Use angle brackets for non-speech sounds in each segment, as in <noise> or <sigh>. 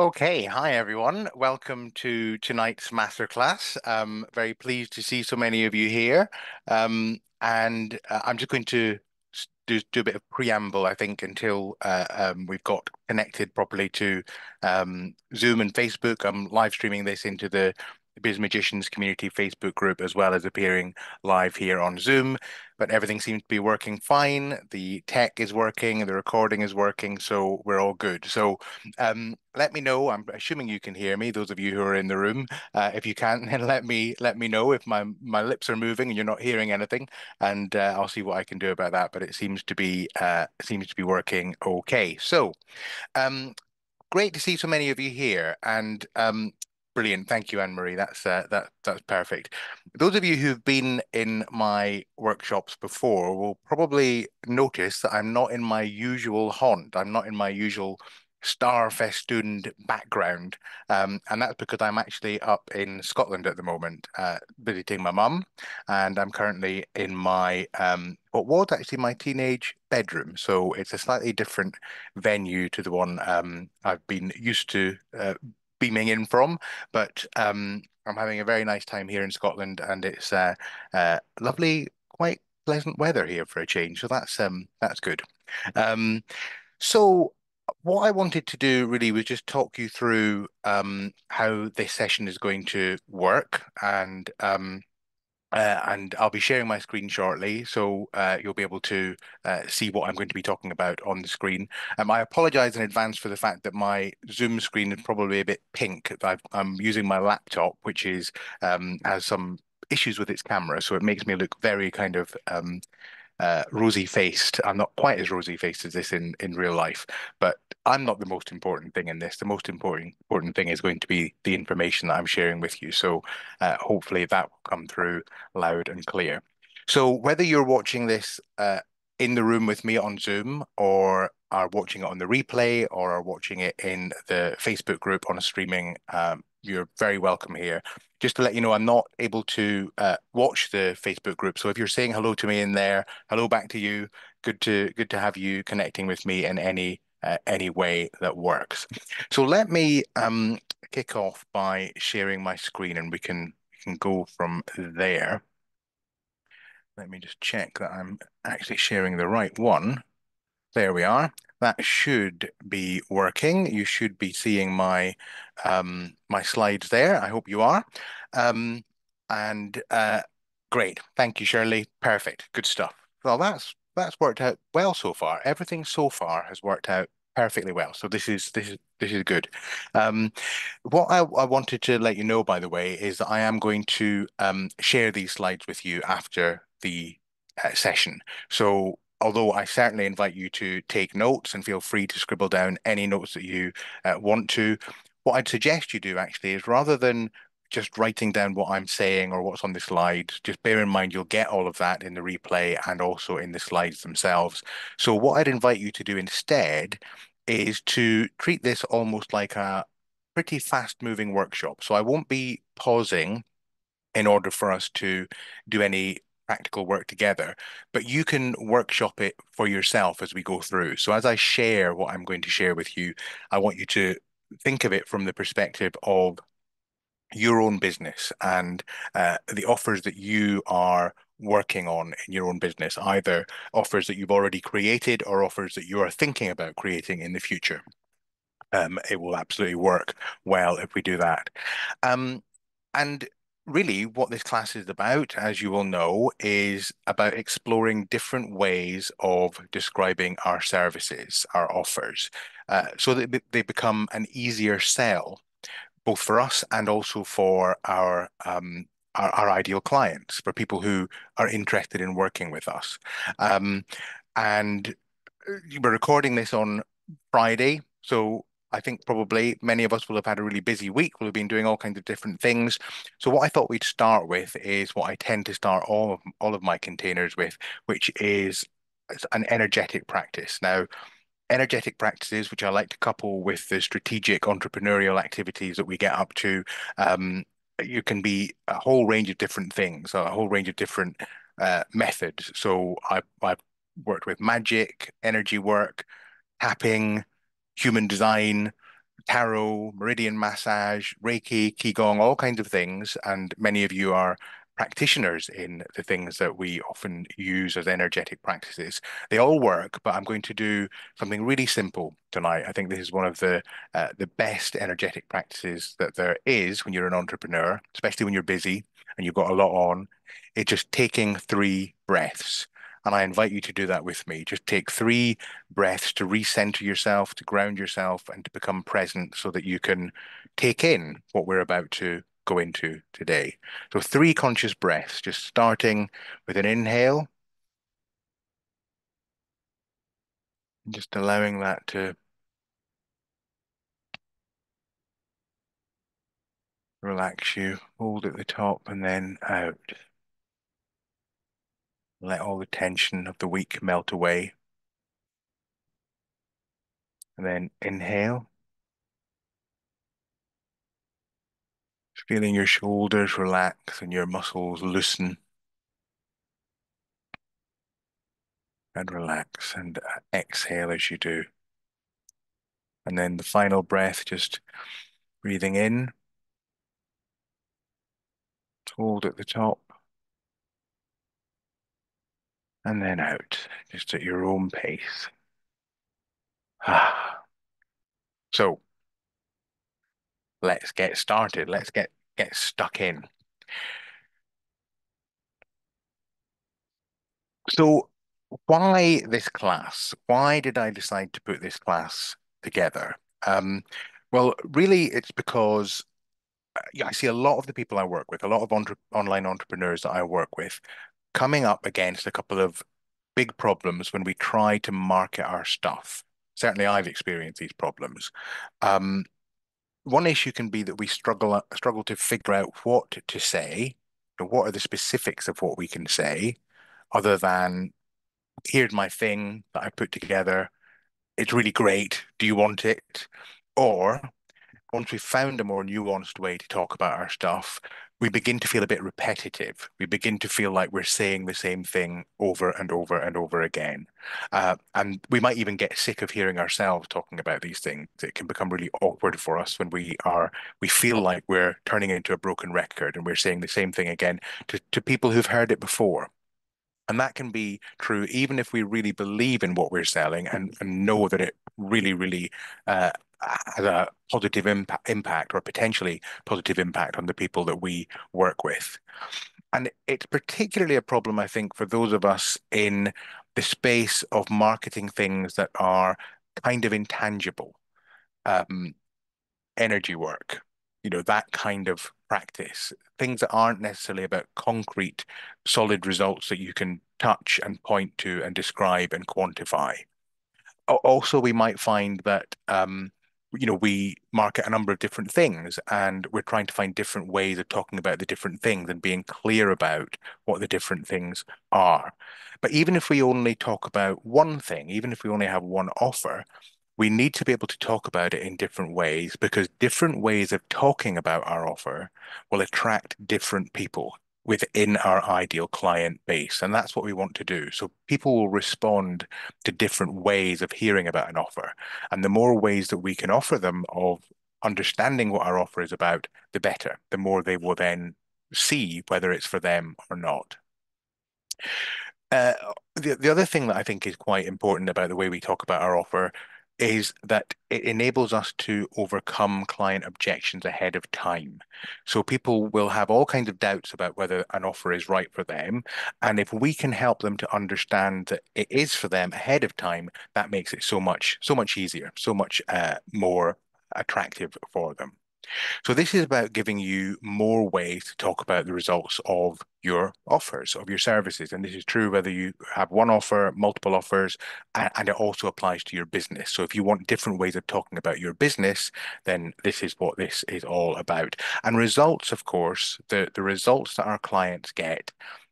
Okay, hi everyone. Welcome to tonight's masterclass. Um, very pleased to see so many of you here. Um, and uh, I'm just going to do, do a bit of preamble, I think, until uh, um, we've got connected properly to um, Zoom and Facebook. I'm live streaming this into the Biz Magicians Community Facebook group as well as appearing live here on Zoom. But everything seems to be working fine. The tech is working, the recording is working, so we're all good. So um, let me know. I'm assuming you can hear me. Those of you who are in the room, uh, if you can't, <laughs> then let me let me know if my my lips are moving and you're not hearing anything, and uh, I'll see what I can do about that. But it seems to be uh, seems to be working okay. So. Um, great to see so many of you here. And um, Brilliant. Thank you, Anne Marie. That's uh, that that's perfect. Those of you who've been in my workshops before will probably notice that I'm not in my usual haunt. I'm not in my usual star festooned background. Um, and that's because I'm actually up in Scotland at the moment, uh, visiting my mum. And I'm currently in my, um, what was actually my teenage bedroom. So it's a slightly different venue to the one um, I've been used to uh, beaming in from. But um, I'm having a very nice time here in Scotland, and it's uh, uh, lovely, quite pleasant weather here for a change. So that's um, that's good. Um, so what I wanted to do really was just talk you through um, how this session is going to work and um, uh, and I'll be sharing my screen shortly, so uh, you'll be able to uh, see what I'm going to be talking about on the screen. Um, I apologize in advance for the fact that my Zoom screen is probably a bit pink. i am using my laptop, which is um, has some issues with its camera, so it makes me look very kind of um, uh, rosy faced. I'm not quite as rosy faced as this in in real life, but I'm not the most important thing in this. The most important important thing is going to be the information that I'm sharing with you. So uh, hopefully that will come through loud and clear. So whether you're watching this uh, in the room with me on Zoom or are watching it on the replay or are watching it in the Facebook group on a streaming um, you're very welcome here. Just to let you know, I'm not able to uh, watch the Facebook group. So if you're saying hello to me in there, hello back to you. Good to good to have you connecting with me in any uh, any way that works. So let me um, kick off by sharing my screen, and we can we can go from there. Let me just check that I'm actually sharing the right one. There we are. That should be working. You should be seeing my um, my slides there. I hope you are. Um, and uh, great. Thank you, Shirley. Perfect. Good stuff. Well, that's that's worked out well so far. Everything so far has worked out perfectly well. So this is this is this is good. Um, what I, I wanted to let you know, by the way, is that I am going to um, share these slides with you after the uh, session. So although I certainly invite you to take notes and feel free to scribble down any notes that you uh, want to, what I'd suggest you do actually is rather than just writing down what I'm saying or what's on the slide, just bear in mind you'll get all of that in the replay and also in the slides themselves. So what I'd invite you to do instead is to treat this almost like a pretty fast moving workshop. So I won't be pausing in order for us to do any practical work together, but you can workshop it for yourself as we go through. So as I share what I'm going to share with you, I want you to think of it from the perspective of your own business and uh, the offers that you are working on in your own business, either offers that you've already created or offers that you are thinking about creating in the future. Um, it will absolutely work well if we do that. Um, and really what this class is about, as you will know, is about exploring different ways of describing our services, our offers, uh, so that they become an easier sell, both for us and also for our, um, our, our ideal clients, for people who are interested in working with us. Um, and uh, we're recording this on Friday, so I think probably many of us will have had a really busy week. We'll have been doing all kinds of different things. So what I thought we'd start with is what I tend to start all of all of my containers with, which is an energetic practice. Now, energetic practices, which I like to couple with the strategic entrepreneurial activities that we get up to, um, you can be a whole range of different things, a whole range of different uh, methods. So I, I've worked with magic, energy work, tapping, human design, tarot, meridian massage, Reiki, Qigong, all kinds of things. And many of you are practitioners in the things that we often use as energetic practices. They all work, but I'm going to do something really simple tonight. I think this is one of the uh, the best energetic practices that there is when you're an entrepreneur, especially when you're busy and you've got a lot on. It's just taking three breaths. And I invite you to do that with me. Just take three breaths to recenter yourself, to ground yourself, and to become present so that you can take in what we're about to go into today. So, three conscious breaths, just starting with an inhale, just allowing that to relax you, hold at the top and then out. Let all the tension of the week melt away. And then inhale. Feeling your shoulders relax and your muscles loosen and relax and uh, exhale as you do. And then the final breath, just breathing in, hold at the top, and then out, just at your own pace. <sighs> so let's get started. Let's get get stuck in. So why this class? Why did I decide to put this class together? Um, well, really, it's because uh, I see a lot of the people I work with, a lot of entre online entrepreneurs that I work with, coming up against a couple of big problems when we try to market our stuff. Certainly, I've experienced these problems. Um, one issue can be that we struggle struggle to figure out what to say. What are the specifics of what we can say, other than here's my thing that I put together. It's really great. Do you want it? Or once we've found a more nuanced way to talk about our stuff, we begin to feel a bit repetitive. We begin to feel like we're saying the same thing over and over and over again. Uh, and we might even get sick of hearing ourselves talking about these things. It can become really awkward for us when we are, we feel like we're turning into a broken record and we're saying the same thing again to, to people who've heard it before. And that can be true even if we really believe in what we're selling and, and know that it really, really uh, has a positive impact, impact or potentially positive impact on the people that we work with. And it's particularly a problem, I think, for those of us in the space of marketing things that are kind of intangible, um, energy work, you know, that kind of practice, things that aren't necessarily about concrete, solid results that you can touch and point to and describe and quantify. Also, we might find that um, you know, we market a number of different things and we're trying to find different ways of talking about the different things and being clear about what the different things are. But even if we only talk about one thing, even if we only have one offer, we need to be able to talk about it in different ways because different ways of talking about our offer will attract different people within our ideal client base. And that's what we want to do. So people will respond to different ways of hearing about an offer. And the more ways that we can offer them of understanding what our offer is about, the better. The more they will then see whether it's for them or not. Uh, the, the other thing that I think is quite important about the way we talk about our offer is that it enables us to overcome client objections ahead of time. So people will have all kinds of doubts about whether an offer is right for them. And if we can help them to understand that it is for them ahead of time, that makes it so much, so much easier, so much uh, more attractive for them. So this is about giving you more ways to talk about the results of your offers, of your services. And this is true whether you have one offer, multiple offers, and, it also applies to your business. So if you want different ways of talking about your business, then this is what this is all about. And results, of course, the, the results that our clients get,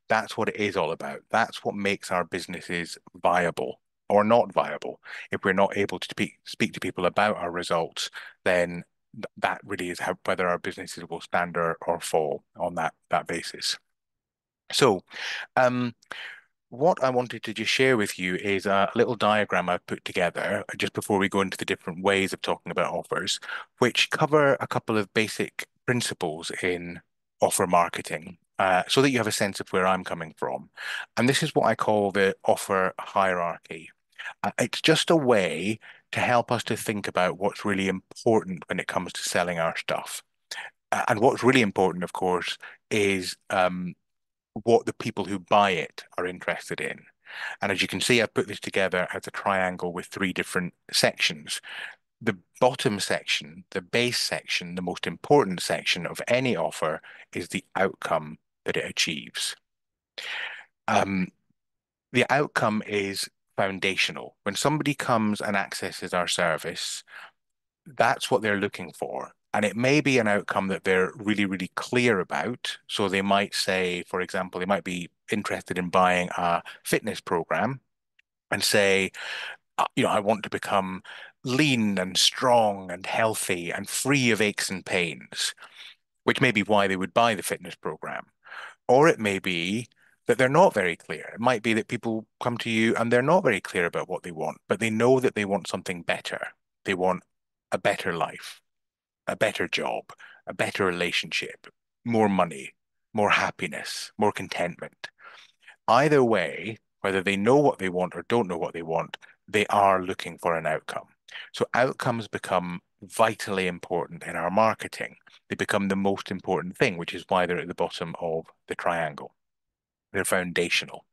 that's what it is all about. That's what makes our businesses viable or not viable. If we're not able to speak, speak to people about our results, then that really is how whether our businesses will stand or, or fall on that that basis. So, um, what I wanted to just share with you is a little diagram I've put together just before we go into the different ways of talking about offers, which cover a couple of basic principles in offer marketing, uh, so that you have a sense of where I'm coming from. And this is what I call the offer hierarchy. Uh, it's just a way to help us to think about what's really important when it comes to selling our stuff. And what's really important, of course, is um, what the people who buy it are interested in. And as you can see, I've put this together as a triangle with three different sections. The bottom section, the base section, the most important section of any offer is the outcome that it achieves. Um, the outcome is foundational. When somebody comes and accesses our service, that's what they're looking for. And it may be an outcome that they're really, really clear about. So they might say, for example, they might be interested in buying a fitness program and say, uh, you know, I want to become lean and strong and healthy and free of aches and pains, which may be why they would buy the fitness program. Or it may be that they're not very clear. It might be that people come to you and they're not very clear about what they want, but they know that they want something better. They want a better life a better job, a better relationship, more money, more happiness, more contentment. Either way, whether they know what they want or don't know what they want, they are looking for an outcome. So outcomes become vitally important in our marketing. They become the most important thing, which is why they're at the bottom of the triangle. They're foundational.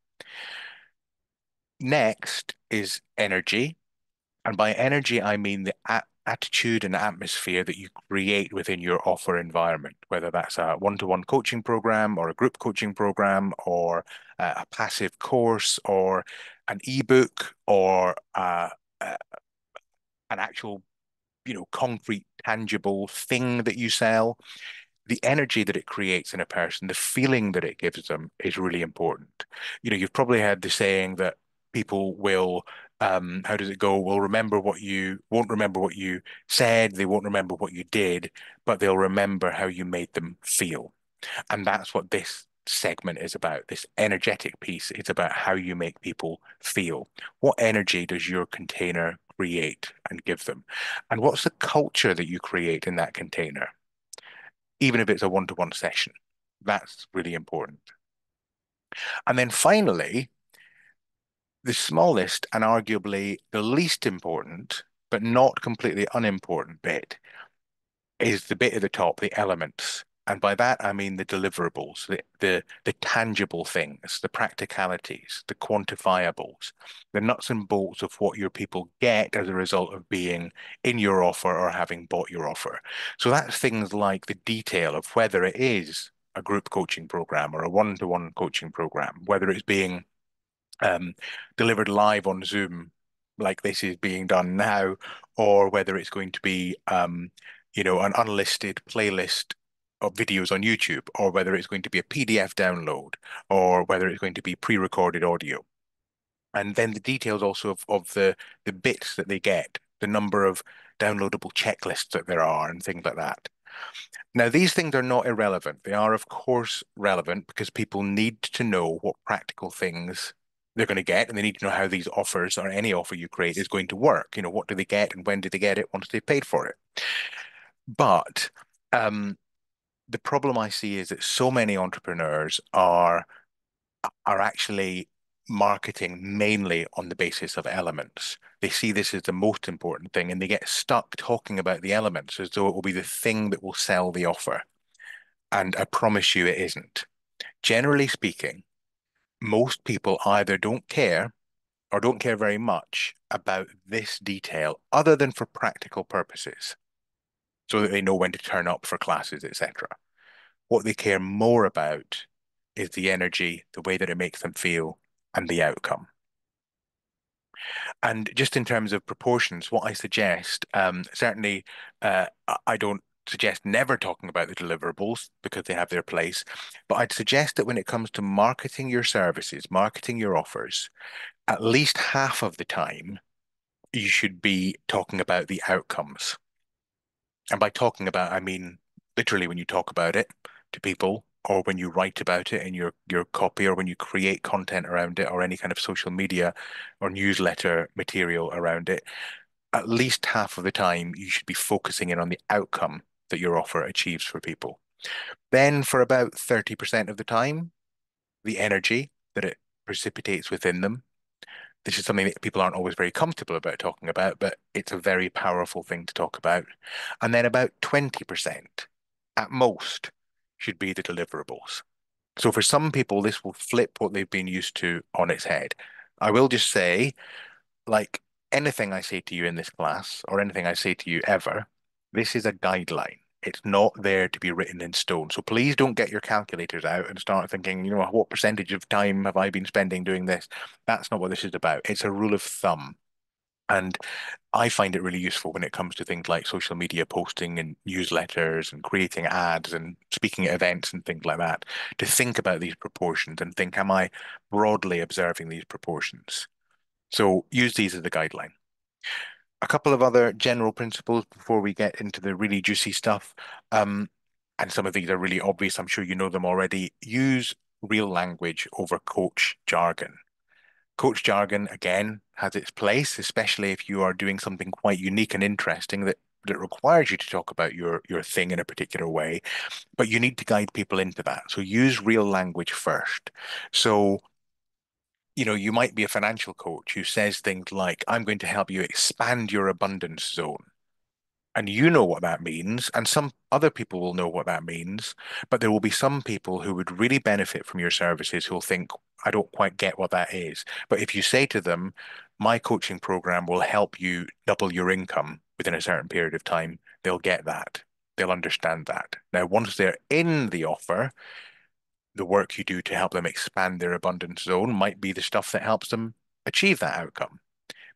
Next is energy. And by energy, I mean the attitude and atmosphere that you create within your offer environment, whether that's a one-to-one coaching program or a group coaching program or a passive course or an ebook or uh, uh, an actual, you know, concrete, tangible thing that you sell. The energy that it creates in a person, the feeling that it gives them is really important. You know, you've probably heard the saying that people will um, how does it go? Will remember what you won't remember what you said, they won't remember what you did, but they'll remember how you made them feel. And that's what this segment is about. This energetic piece It's about how you make people feel. What energy does your container create and give them? And what's the culture that you create in that container? Even if it's a one-to-one session, that's really important. And then finally, the smallest and arguably the least important, but not completely unimportant bit is the bit at the top, the elements. And by that, I mean the deliverables, the, the, the tangible things, the practicalities, the quantifiables, the nuts and bolts of what your people get as a result of being in your offer or having bought your offer. So that's things like the detail of whether it is a group coaching program or a one-to-one coaching program, whether it's being um, delivered live on Zoom, like this is being done now, or whether it's going to be, um, you know, an unlisted playlist of videos on YouTube, or whether it's going to be a PDF download, or whether it's going to be pre-recorded audio. And then the details also of, of the, the bits that they get, the number of downloadable checklists that there are and things like that. Now, these things are not irrelevant. They are, of course, relevant because people need to know what practical things they're going to get, and they need to know how these offers or any offer you create is going to work. You know, what do they get and when do they get it once they've paid for it? But um, the problem I see is that so many entrepreneurs are are actually marketing mainly on the basis of elements. They see this as the most important thing and they get stuck talking about the elements as though it will be the thing that will sell the offer. And I promise you it isn't. Generally speaking, most people either don't care or don't care very much about this detail other than for practical purposes so that they know when to turn up for classes, etc. What they care more about is the energy, the way that it makes them feel, and the outcome. And just in terms of proportions, what I suggest, um, certainly uh, I don't suggest never talking about the deliverables because they have their place. But I'd suggest that when it comes to marketing your services, marketing your offers, at least half of the time, you should be talking about the outcomes. And by talking about, I mean literally when you talk about it to people or when you write about it in your your copy or when you create content around it or any kind of social media or newsletter material around it, at least half of the time you should be focusing in on the outcome that your offer achieves for people. Then for about 30% of the time, the energy that it precipitates within them. This is something that people aren't always very comfortable about talking about, but it's a very powerful thing to talk about. And then about 20% at most should be the deliverables. So for some people, this will flip what they've been used to on its head. I will just say, like anything I say to you in this class or anything I say to you ever, this is a guideline. It's not there to be written in stone. So please don't get your calculators out and start thinking, you know, what percentage of time have I been spending doing this? That's not what this is about. It's a rule of thumb. And I find it really useful when it comes to things like social media posting and newsletters and creating ads and speaking at events and things like that to think about these proportions and think, am I broadly observing these proportions? So use these as a guideline. A couple of other general principles before we get into the really juicy stuff. Um, and some of these are really obvious. I'm sure you know them already. Use real language over coach jargon. Coach jargon, again, has its place, especially if you are doing something quite unique and interesting that, that requires you to talk about your, your thing in a particular way. But you need to guide people into that. So use real language first. So you know, you might be a financial coach who says things like, I'm going to help you expand your abundance zone. And you know what that means, and some other people will know what that means, but there will be some people who would really benefit from your services who'll think, I don't quite get what that is. But if you say to them, my coaching program will help you double your income within a certain period of time, they'll get that. They'll understand that. Now, once they're in the offer, the work you do to help them expand their abundance zone might be the stuff that helps them achieve that outcome.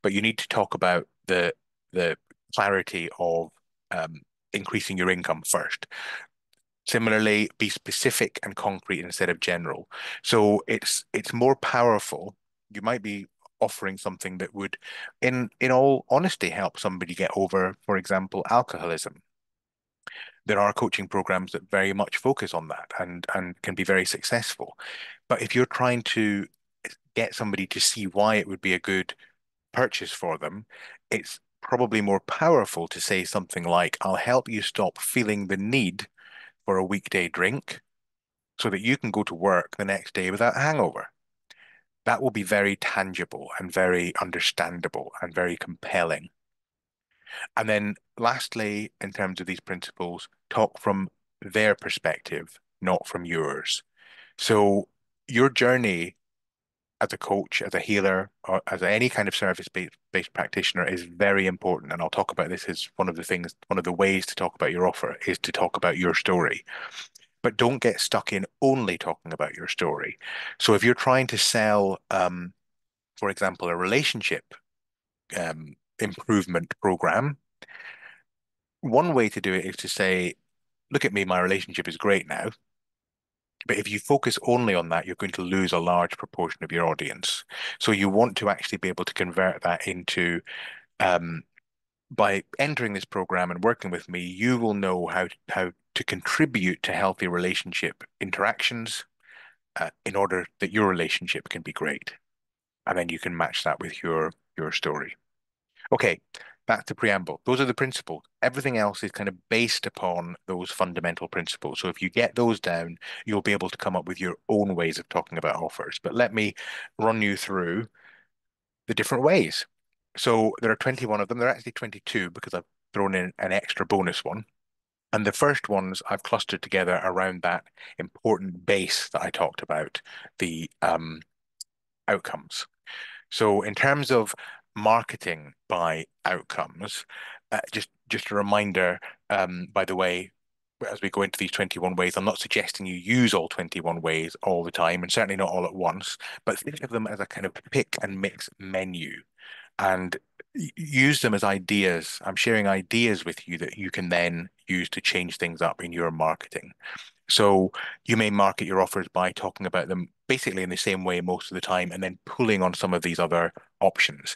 But you need to talk about the the clarity of um, increasing your income first. Similarly, be specific and concrete instead of general. So it's it's more powerful. You might be offering something that would, in in all honesty, help somebody get over, for example, alcoholism. There are coaching programs that very much focus on that and and can be very successful. But if you're trying to get somebody to see why it would be a good purchase for them, it's probably more powerful to say something like, I'll help you stop feeling the need for a weekday drink so that you can go to work the next day without hangover. That will be very tangible and very understandable and very compelling. And then lastly, in terms of these principles, talk from their perspective, not from yours. So your journey as a coach, as a healer, or as any kind of service-based practitioner is very important. And I'll talk about this as one of the things, one of the ways to talk about your offer is to talk about your story. But don't get stuck in only talking about your story. So if you're trying to sell, um, for example, a relationship um, improvement program, one way to do it is to say, look at me, my relationship is great now. But if you focus only on that, you're going to lose a large proportion of your audience. So you want to actually be able to convert that into um, by entering this program and working with me, you will know how how to contribute to healthy relationship interactions uh, in order that your relationship can be great, and then you can match that with your your story. Okay, back to preamble. Those are the principles. Everything else is kind of based upon those fundamental principles. So if you get those down, you'll be able to come up with your own ways of talking about offers. But let me run you through the different ways. So there are 21 of them. There are actually 22 because I've thrown in an extra bonus one. And the first ones I've clustered together around that important base that I talked about, the um, outcomes. So in terms of marketing by outcomes. Uh, just just a reminder, um, by the way, as we go into these 21 ways, I'm not suggesting you use all 21 ways all the time, and certainly not all at once, but think of them as a kind of pick and mix menu and use them as ideas. I'm sharing ideas with you that you can then use to change things up in your marketing. So you may market your offers by talking about them basically in the same way most of the time and then pulling on some of these other options.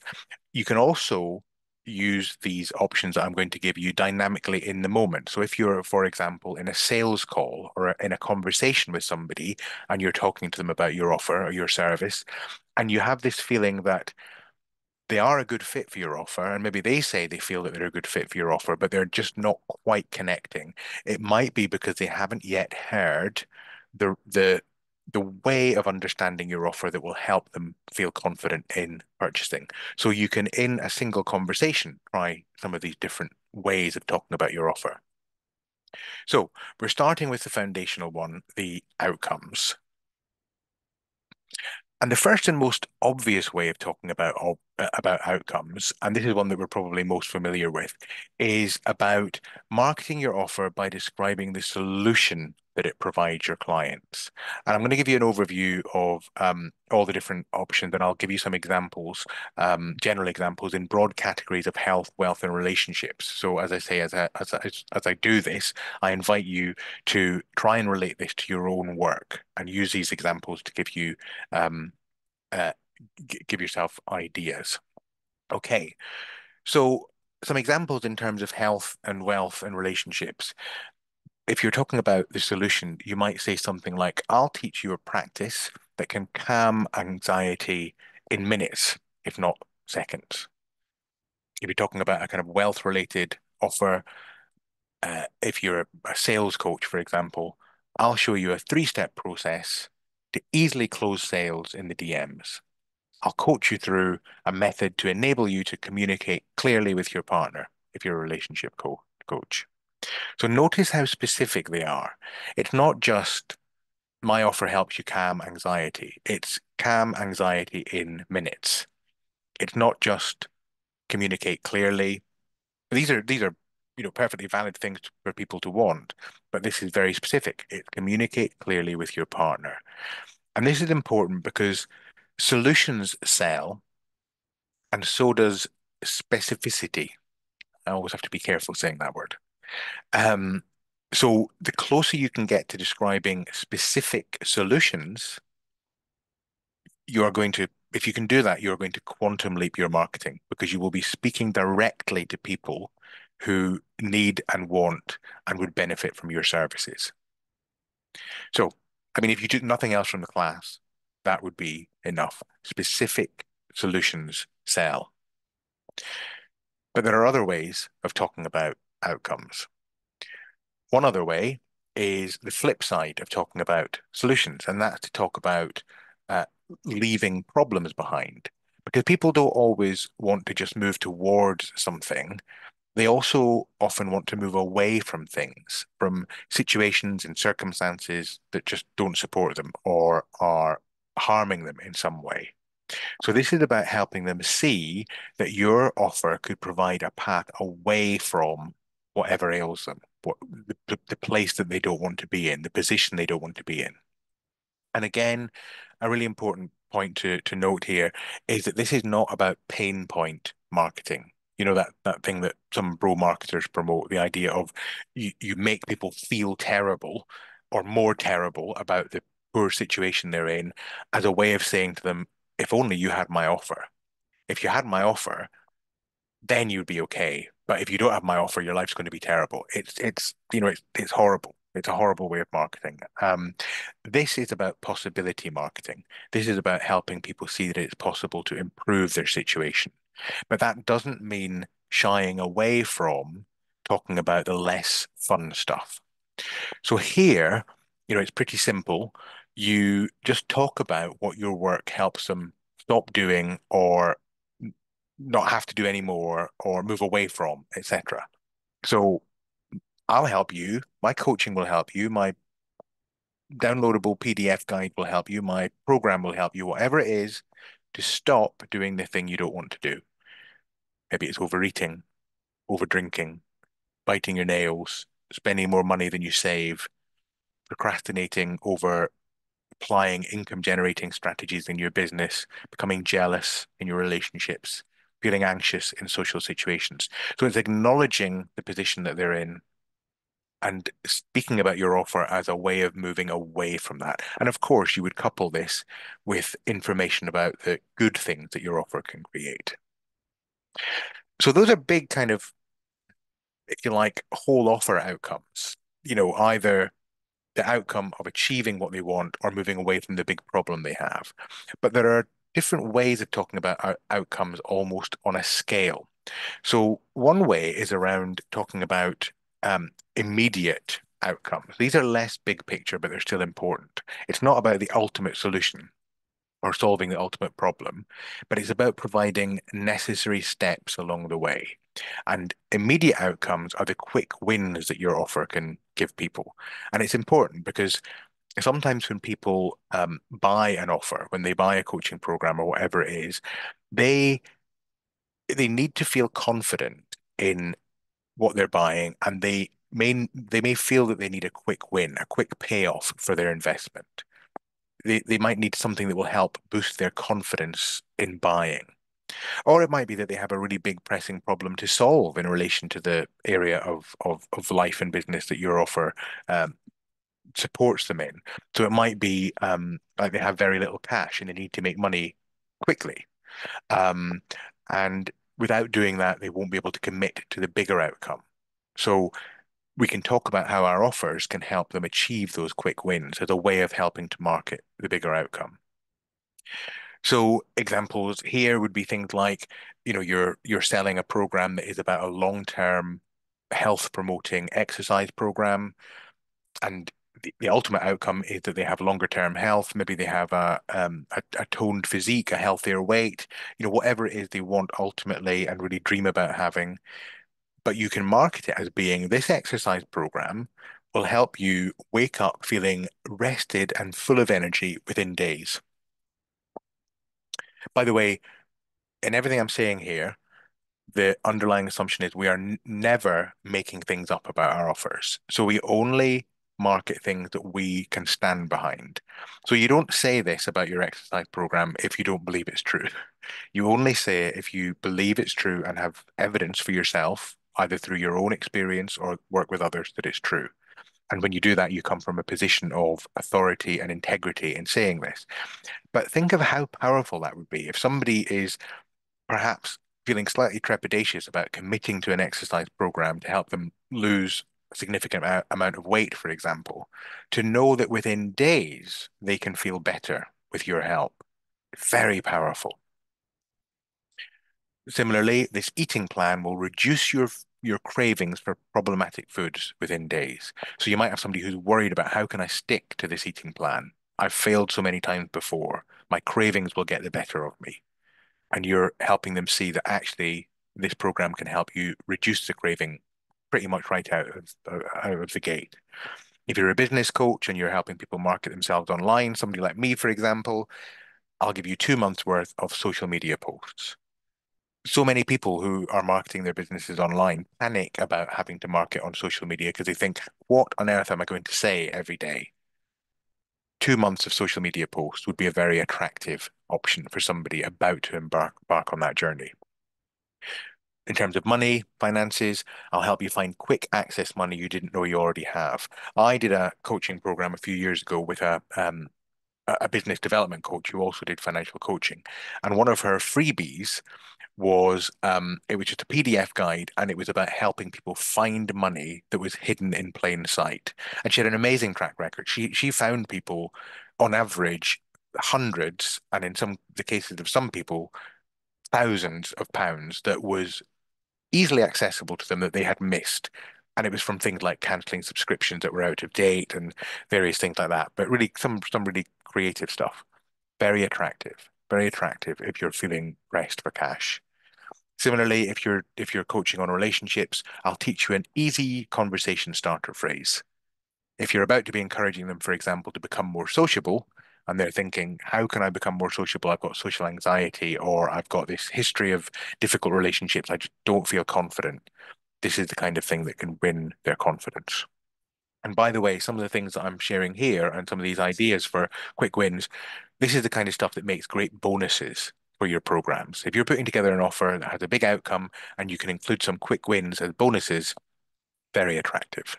You can also use these options that I'm going to give you dynamically in the moment. So if you're, for example, in a sales call or in a conversation with somebody and you're talking to them about your offer or your service, and you have this feeling that they are a good fit for your offer, and maybe they say they feel that they're a good fit for your offer, but they're just not quite connecting. It might be because they haven't yet heard the the the way of understanding your offer that will help them feel confident in purchasing. So you can, in a single conversation, try some of these different ways of talking about your offer. So we're starting with the foundational one, the outcomes. And the first and most obvious way of talking about about outcomes, and this is one that we're probably most familiar with, is about marketing your offer by describing the solution that it provides your clients. And I'm going to give you an overview of um, all the different options, and I'll give you some examples, um, general examples in broad categories of health, wealth, and relationships. So, as I say, as I, as I, as I do this, I invite you to try and relate this to your own work and use these examples to give you um, uh, give yourself ideas. Okay, so some examples in terms of health and wealth and relationships if you're talking about the solution, you might say something like, I'll teach you a practice that can calm anxiety in minutes, if not seconds. If you're talking about a kind of wealth related offer, uh, if you're a, sales coach, for example, I'll show you a three step process to easily close sales in the DMs. I'll coach you through a method to enable you to communicate clearly with your partner if you're a relationship co coach. So notice how specific they are. It's not just my offer helps you calm anxiety. It's calm anxiety in minutes. It's not just communicate clearly. These are these are you know perfectly valid things for people to want, but this is very specific. It communicate clearly with your partner. And this is important because solutions sell and so does specificity. I always have to be careful saying that word. Um, so the closer you can get to describing specific solutions, you are going to, if you can do that, you're going to quantum leap your marketing because you will be speaking directly to people who need and want and would benefit from your services. So, I mean, if you took nothing else from the class, that would be enough. Specific solutions sell. But there are other ways of talking about outcomes. One other way is the flip side of talking about solutions, and that's to talk about uh, leaving problems behind. Because people don't always want to just move towards something. They also often want to move away from things, from situations and circumstances that just don't support them or are harming them in some way. So this is about helping them see that your offer could provide a path away from whatever ails them, what the, the place that they don't want to be in, the position they don't want to be in. And again, a really important point to, to note here is that this is not about pain point marketing. You know, that, that thing that some bro marketers promote, the idea of you, you make people feel terrible or more terrible about the poor situation they're in as a way of saying to them, if only you had my offer. If you had my offer, then you'd be okay. But if you don't have my offer, your life's going to be terrible. It's it's you know it's it's horrible. It's a horrible way of marketing. Um, this is about possibility marketing. This is about helping people see that it's possible to improve their situation. But that doesn't mean shying away from talking about the less fun stuff. So here, you know, it's pretty simple. You just talk about what your work helps them stop doing or not have to do anymore or move away from, etc. So I'll help you. My coaching will help you. My downloadable PDF guide will help you. My program will help you, whatever it is, to stop doing the thing you don't want to do. Maybe it's overeating, over drinking, biting your nails, spending more money than you save, procrastinating over applying income generating strategies in your business, becoming jealous in your relationships, feeling anxious in social situations. So it's acknowledging the position that they're in and speaking about your offer as a way of moving away from that. And of course, you would couple this with information about the good things that your offer can create. So those are big kind of, if you like, whole offer outcomes. You know, either the outcome of achieving what they want or moving away from the big problem they have. But there are different ways of talking about out outcomes almost on a scale. So one way is around talking about um, immediate outcomes. These are less big picture, but they're still important. It's not about the ultimate solution or solving the ultimate problem, but it's about providing necessary steps along the way. And immediate outcomes are the quick wins that your offer can give people. And it's important because sometimes when people um, buy an offer, when they buy a coaching program or whatever it is, they they need to feel confident in what they're buying, and they may they may feel that they need a quick win, a quick payoff for their investment. They they might need something that will help boost their confidence in buying. Or it might be that they have a really big pressing problem to solve in relation to the area of of, of life and business that your offer um, supports them in. So it might be um, like they have very little cash and they need to make money quickly. Um, and without doing that, they won't be able to commit to the bigger outcome. So we can talk about how our offers can help them achieve those quick wins as a way of helping to market the bigger outcome. So examples here would be things like, you know, you're you're selling a program that is about a long-term health promoting exercise program, and the, ultimate outcome is that they have longer term health. Maybe they have a, um, a a toned physique, a healthier weight, you know, whatever it is they want ultimately and really dream about having. But you can market it as being this exercise program will help you wake up feeling rested and full of energy within days. By the way, in everything I'm saying here, the underlying assumption is we are never making things up about our offers. So we only market things that we can stand behind. So you don't say this about your exercise program if you don't believe it's true. <laughs> You only say it if you believe it's true and have evidence for yourself, either through your own experience or work with others, that it's true. And when you do that, you come from a position of authority and integrity in saying this. But think of how powerful that would be if somebody is perhaps feeling slightly trepidatious about committing to an exercise program to help them lose significant amount of weight, for example, to know that within days they can feel better with your help. Very powerful. Similarly, this eating plan will reduce your your cravings for problematic foods within days. So you might have somebody who's worried about how can I stick to this eating plan? I've failed so many times before. My cravings will get the better of me and you're helping them see that actually this program can help you reduce the craving pretty much right out of uh, out of the gate. If you're a business coach and you're helping people market themselves online, somebody like me, for example, I'll give you two months worth of social media posts. So many people who are marketing their businesses online panic about having to market on social media because they think, what on earth am I going to say every day? two months of social media posts would be a very attractive option for somebody about to embark, embark on that journey. In terms of money, finances, I'll help you find quick access money you didn't know you already have. I did a coaching program a few years ago with a um, a business development coach who also did financial coaching, and one of her freebies was um, it was just a PDF guide and it was about helping people find money that was hidden in plain sight. And she had an amazing track record. She she found people on average hundreds and in some the cases of some people thousands of pounds that was easily accessible to them that they had missed. And it was from things like cancelling subscriptions that were out of date and various things like that. But really some some really creative stuff. Very attractive very attractive if you're feeling pressed for cash. Similarly, if you're if you're coaching on relationships, I'll teach you an easy conversation starter phrase. If you're about to be encouraging them, for example, to become more sociable, and they're thinking, how can I become more sociable? I've got social anxiety, or I've got this history of difficult relationships. I just don't feel confident. This is the kind of thing that can win their confidence. And by the way, some of the things that I'm sharing here and some of these ideas for quick wins, this is the kind of stuff that makes great bonuses for your programs. If you're putting together an offer that has a big outcome and you can include some quick wins as bonuses, very attractive.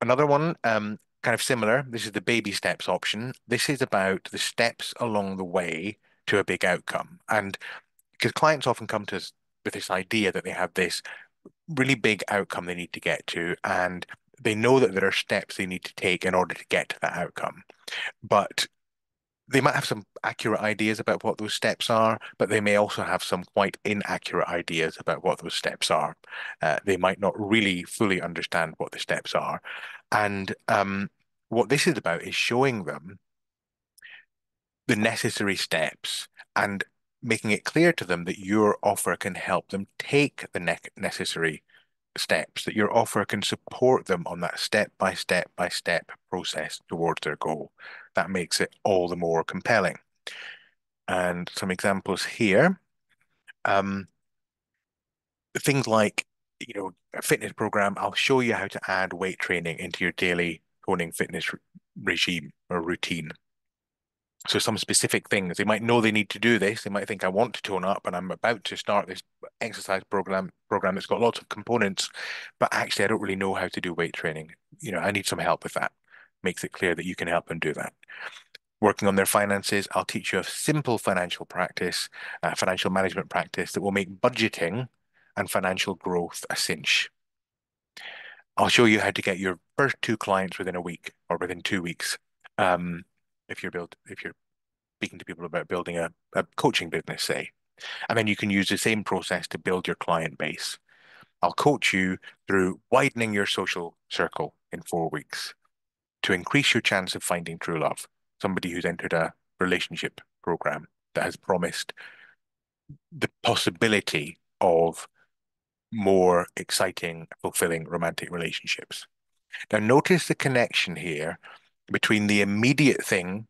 Another one, um, kind of similar, this is the baby steps option. This is about the steps along the way to a big outcome. And because clients often come to us with this idea that they have this really big outcome they need to get to, and they know that there are steps they need to take in order to get to that outcome. But they might have some accurate ideas about what those steps are, but they may also have some quite inaccurate ideas about what those steps are. Uh, they might not really fully understand what the steps are. And um, what this is about is showing them the necessary steps and making it clear to them that your offer can help them take the ne necessary steps, that your offer can support them on that step by step by step process towards their goal. That makes it all the more compelling. And some examples here. Um, things like, you know, a fitness program, I'll show you how to add weight training into your daily toning fitness regime or routine. So some specific things they might know they need to do this. They might think I want to tone up and I'm about to start this exercise program program that's got lots of components, but actually I don't really know how to do weight training. You know, I need some help with that. Makes it clear that you can help them do that. Working on their finances, I'll teach you a simple financial practice, financial management practice that will make budgeting and financial growth a cinch. I'll show you how to get your first two clients within a week or within two weeks. Um, if you're build if you're speaking to people about building a, a coaching business, say, and then you can use the same process to build your client base. I'll coach you through widening your social circle in four weeks to increase your chance of finding true love. Somebody who's entered a relationship program that has promised the possibility of more exciting, fulfilling romantic relationships. Now, notice the connection here between the immediate thing,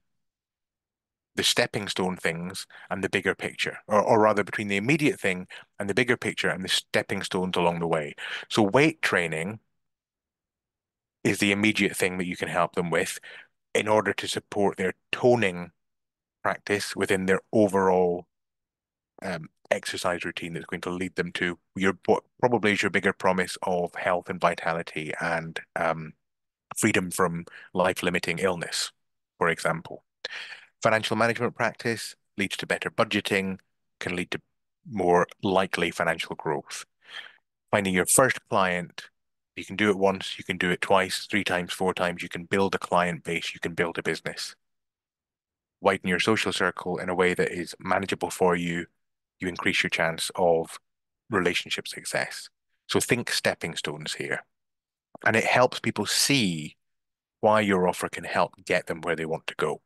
the stepping stone things, and the bigger picture, or, or rather between the immediate thing and the bigger picture and the stepping stones along the way. So weight training is the immediate thing that you can help them with in order to support their toning practice within their overall um, exercise routine that's going to lead them to your what probably is your bigger promise of health and vitality and um, freedom from life-limiting illness, for example. Financial management practice leads to better budgeting, can lead to more likely financial growth. Finding your first client, you can do it once, you can do it twice, three times, four times, you can build a client base, you can build a business. Widen your social circle in a way that is manageable for you, you increase your chance of relationship success. So think stepping stones here and it helps people see why your offer can help get them where they want to go.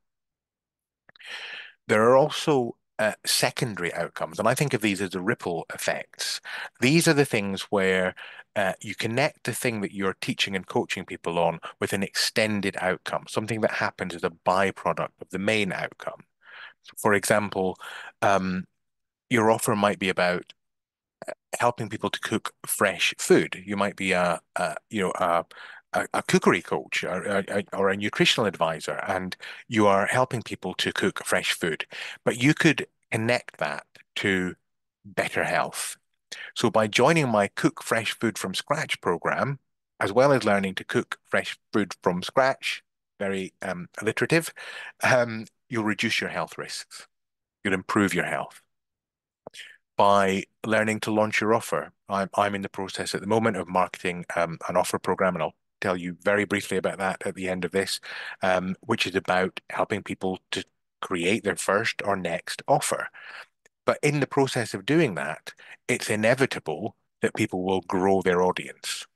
There are also uh, secondary outcomes, and I think of these as the ripple effects. These are the things where uh, you connect the thing that you're teaching and coaching people on with an extended outcome, something that happens as a byproduct of the main outcome. For example, um, your offer might be about helping people to cook fresh food. You might be a, a you know a, a, a cookery coach or a, or a nutritional advisor, and you are helping people to cook fresh food. But you could connect that to better health. So by joining my Cook Fresh Food from Scratch program, as well as learning to cook fresh food from scratch, very um, alliterative, um, you'll reduce your health risks. You'll improve your health by learning to launch your offer. I'm, I'm in the process at the moment of marketing um, an offer program, and I'll tell you very briefly about that at the end of this, um, which is about helping people to create their first or next offer. But in the process of doing that, it's inevitable that people will grow their audience.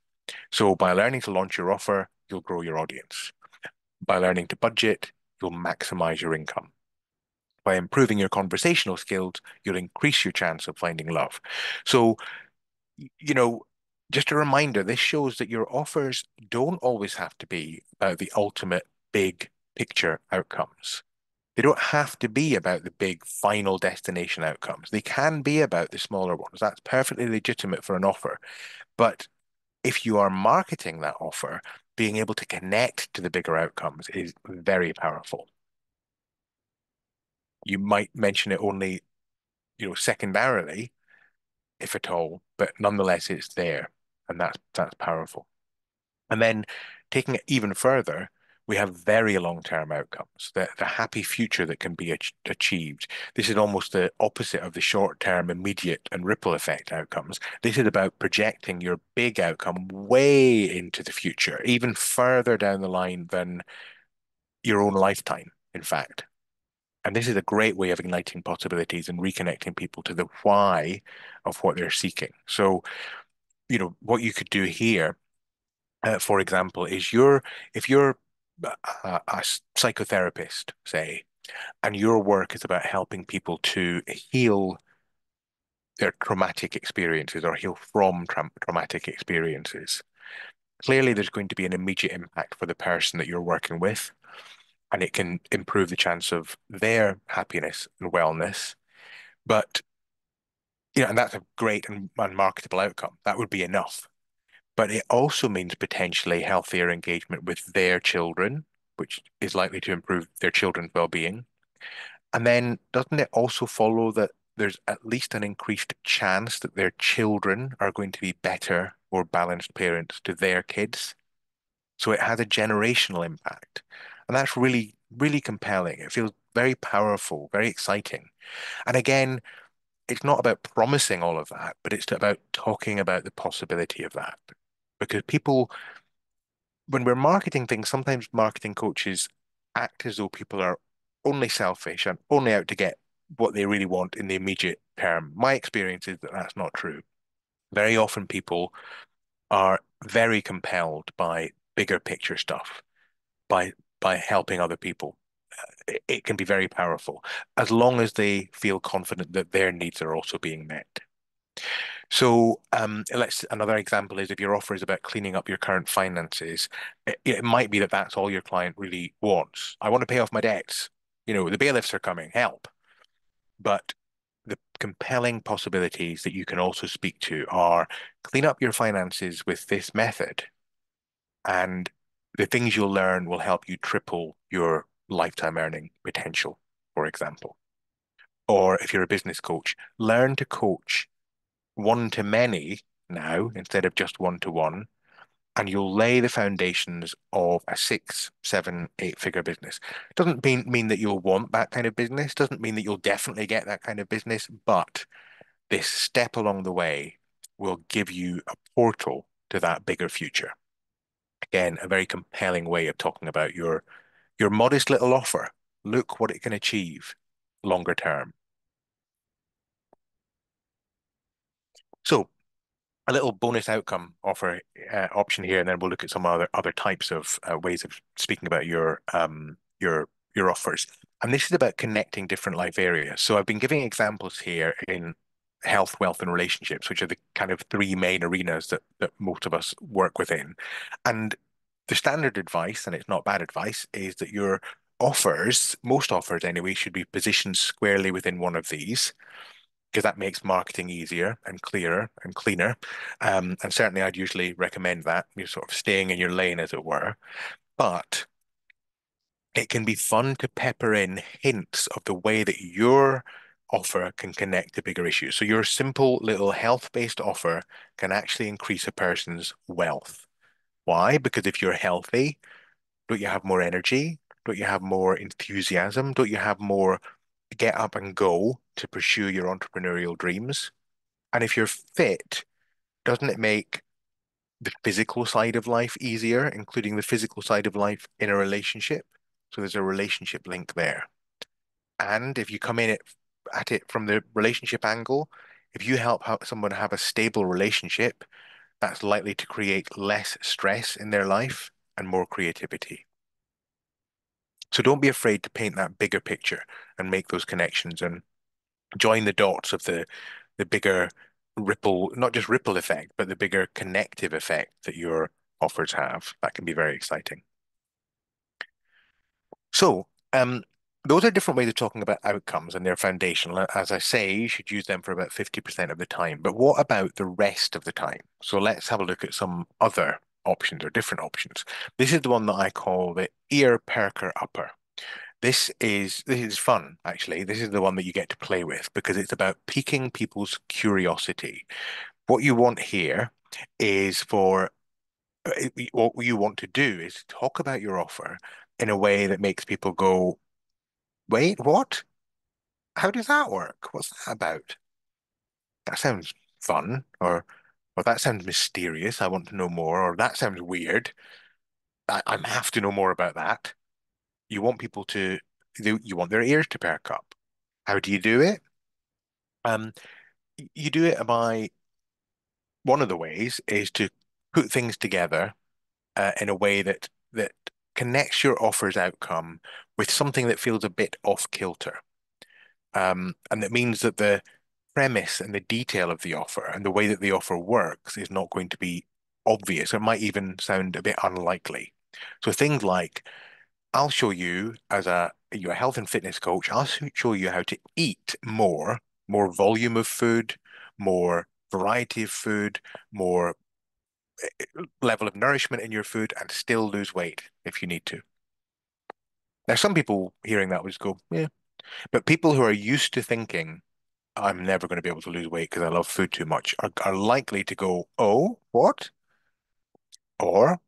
So by learning to launch your offer, you'll grow your audience. By learning to budget, you'll maximize your income by improving your conversational skills, you'll increase your chance of finding love. So, you know, just a reminder, this shows that your offers don't always have to be about the ultimate big picture outcomes. They don't have to be about the big final destination outcomes. They can be about the smaller ones. That's perfectly legitimate for an offer. But if you are marketing that offer, being able to connect to the bigger outcomes is very powerful you might mention it only, you know, secondarily, if at all, but nonetheless it's there, and that's that's powerful. And then taking it even further, we have very long-term outcomes, the, the happy future that can be ach achieved. This is almost the opposite of the short-term, immediate and ripple effect outcomes. This is about projecting your big outcome way into the future, even further down the line than your own lifetime, in fact. And this is a great way of igniting possibilities and reconnecting people to the why of what they're seeking. So, you know, what you could do here, uh, for example, is you're if you're a, a psychotherapist, say, and your work is about helping people to heal their traumatic experiences or heal from tra traumatic experiences. Clearly, there's going to be an immediate impact for the person that you're working with, and it can improve the chance of their happiness and wellness. But you know, and that's a great and, and marketable outcome. That would be enough but it also means potentially healthier engagement with their children, which is likely to improve their children's well-being. And then doesn't it also follow that there's at least an increased chance that their children are going to be better, or balanced parents to their kids? So it has a generational impact. And that's really, really compelling. It feels very powerful, very exciting. And again, it's not about promising all of that, but it's about talking about the possibility of that because people, when we're marketing things, sometimes marketing coaches act as though people are only selfish and only out to get what they really want in the immediate term. My experience is that that's not true. Very often people are very compelled by bigger picture stuff, by by helping other people. It, it can be very powerful as long as they feel confident that their needs are also being met. So um, let's another example is if your offer is about cleaning up your current finances, it, it might be that that's all your client really wants. I want to pay off my debts. You know, the bailiffs are coming, help. But the compelling possibilities that you can also speak to are clean up your finances with this method. And the things you'll learn will help you triple your lifetime earning potential, for example. Or if you're a business coach, learn to coach one to many now instead of just one to one, and you'll lay the foundations of a six, seven, eight figure business. Doesn't mean, mean that you'll want that kind of business, doesn't mean that you'll definitely get that kind of business, but this step along the way will give you a portal to that bigger future. Again, a very compelling way of talking about your your modest little offer. Look what it can achieve longer term. So a little bonus outcome offer uh, option here, and then we'll look at some other other types of uh, ways of speaking about your um your your offers. And this is about connecting different life areas. So I've been giving examples here in health, wealth, and relationships, which are the kind of three main arenas that that most of us work within. And the standard advice, and it's not bad advice, is that your offers, most offers anyway, should be positioned squarely within one of these because that makes marketing easier and clearer and cleaner. Um, and certainly I'd usually recommend that. You're sort of staying in your lane, as it were. But it can be fun to pepper in hints of the way that your offer can connect to bigger issues. So your simple little health-based offer can actually increase a person's wealth. Why? Because if you're healthy, don't you have more energy? Don't you have more enthusiasm? Don't you have more get up and go to pursue your entrepreneurial dreams. And if you're fit, doesn't it make the physical side of life easier, including the physical side of life in a relationship? So there's a relationship link there. And if you come in it, at it from the relationship angle, if you help someone have a stable relationship, that's likely to create less stress in their life and more creativity. So don't be afraid to paint that bigger picture and make those connections and join the dots of the the bigger ripple, not just ripple effect, but the bigger connective effect that your offers have. That can be very exciting. So um, those are different ways of talking about outcomes and they're foundational. As I say, you should use them for about 50% of the time. But what about the rest of the time? So let's have a look at some other options or different options. This is the one that I call the ear perker upper. This is this is fun, actually. This is the one that you get to play with because it's about piquing people's curiosity. What you want here is for uh, what you want to do is talk about your offer in a way that makes people go, wait, what? How does that work? What's that about? That sounds fun, or or that sounds mysterious. I want to know more, or that sounds weird. I, I have to know more about that. You want people to, you you want their ears to perk up. How do you do it? Um, you do it by one of the ways is to put things together uh, in a way that that connects your offer's outcome with something that feels a bit off kilter. Um, and that means that the premise and the detail of the offer and the way that the offer works is not going to be obvious. It might even sound a bit unlikely. So things like, I'll show you as a you're a health and fitness coach, I'll show you how to eat more, more volume of food, more variety of food, more level of nourishment in your food, and still lose weight if you need to. Now, some people hearing that would go, yeah, but people who are used to thinking, I'm never going to be able to lose weight because I love food too much, are, are likely to go, oh, what? Or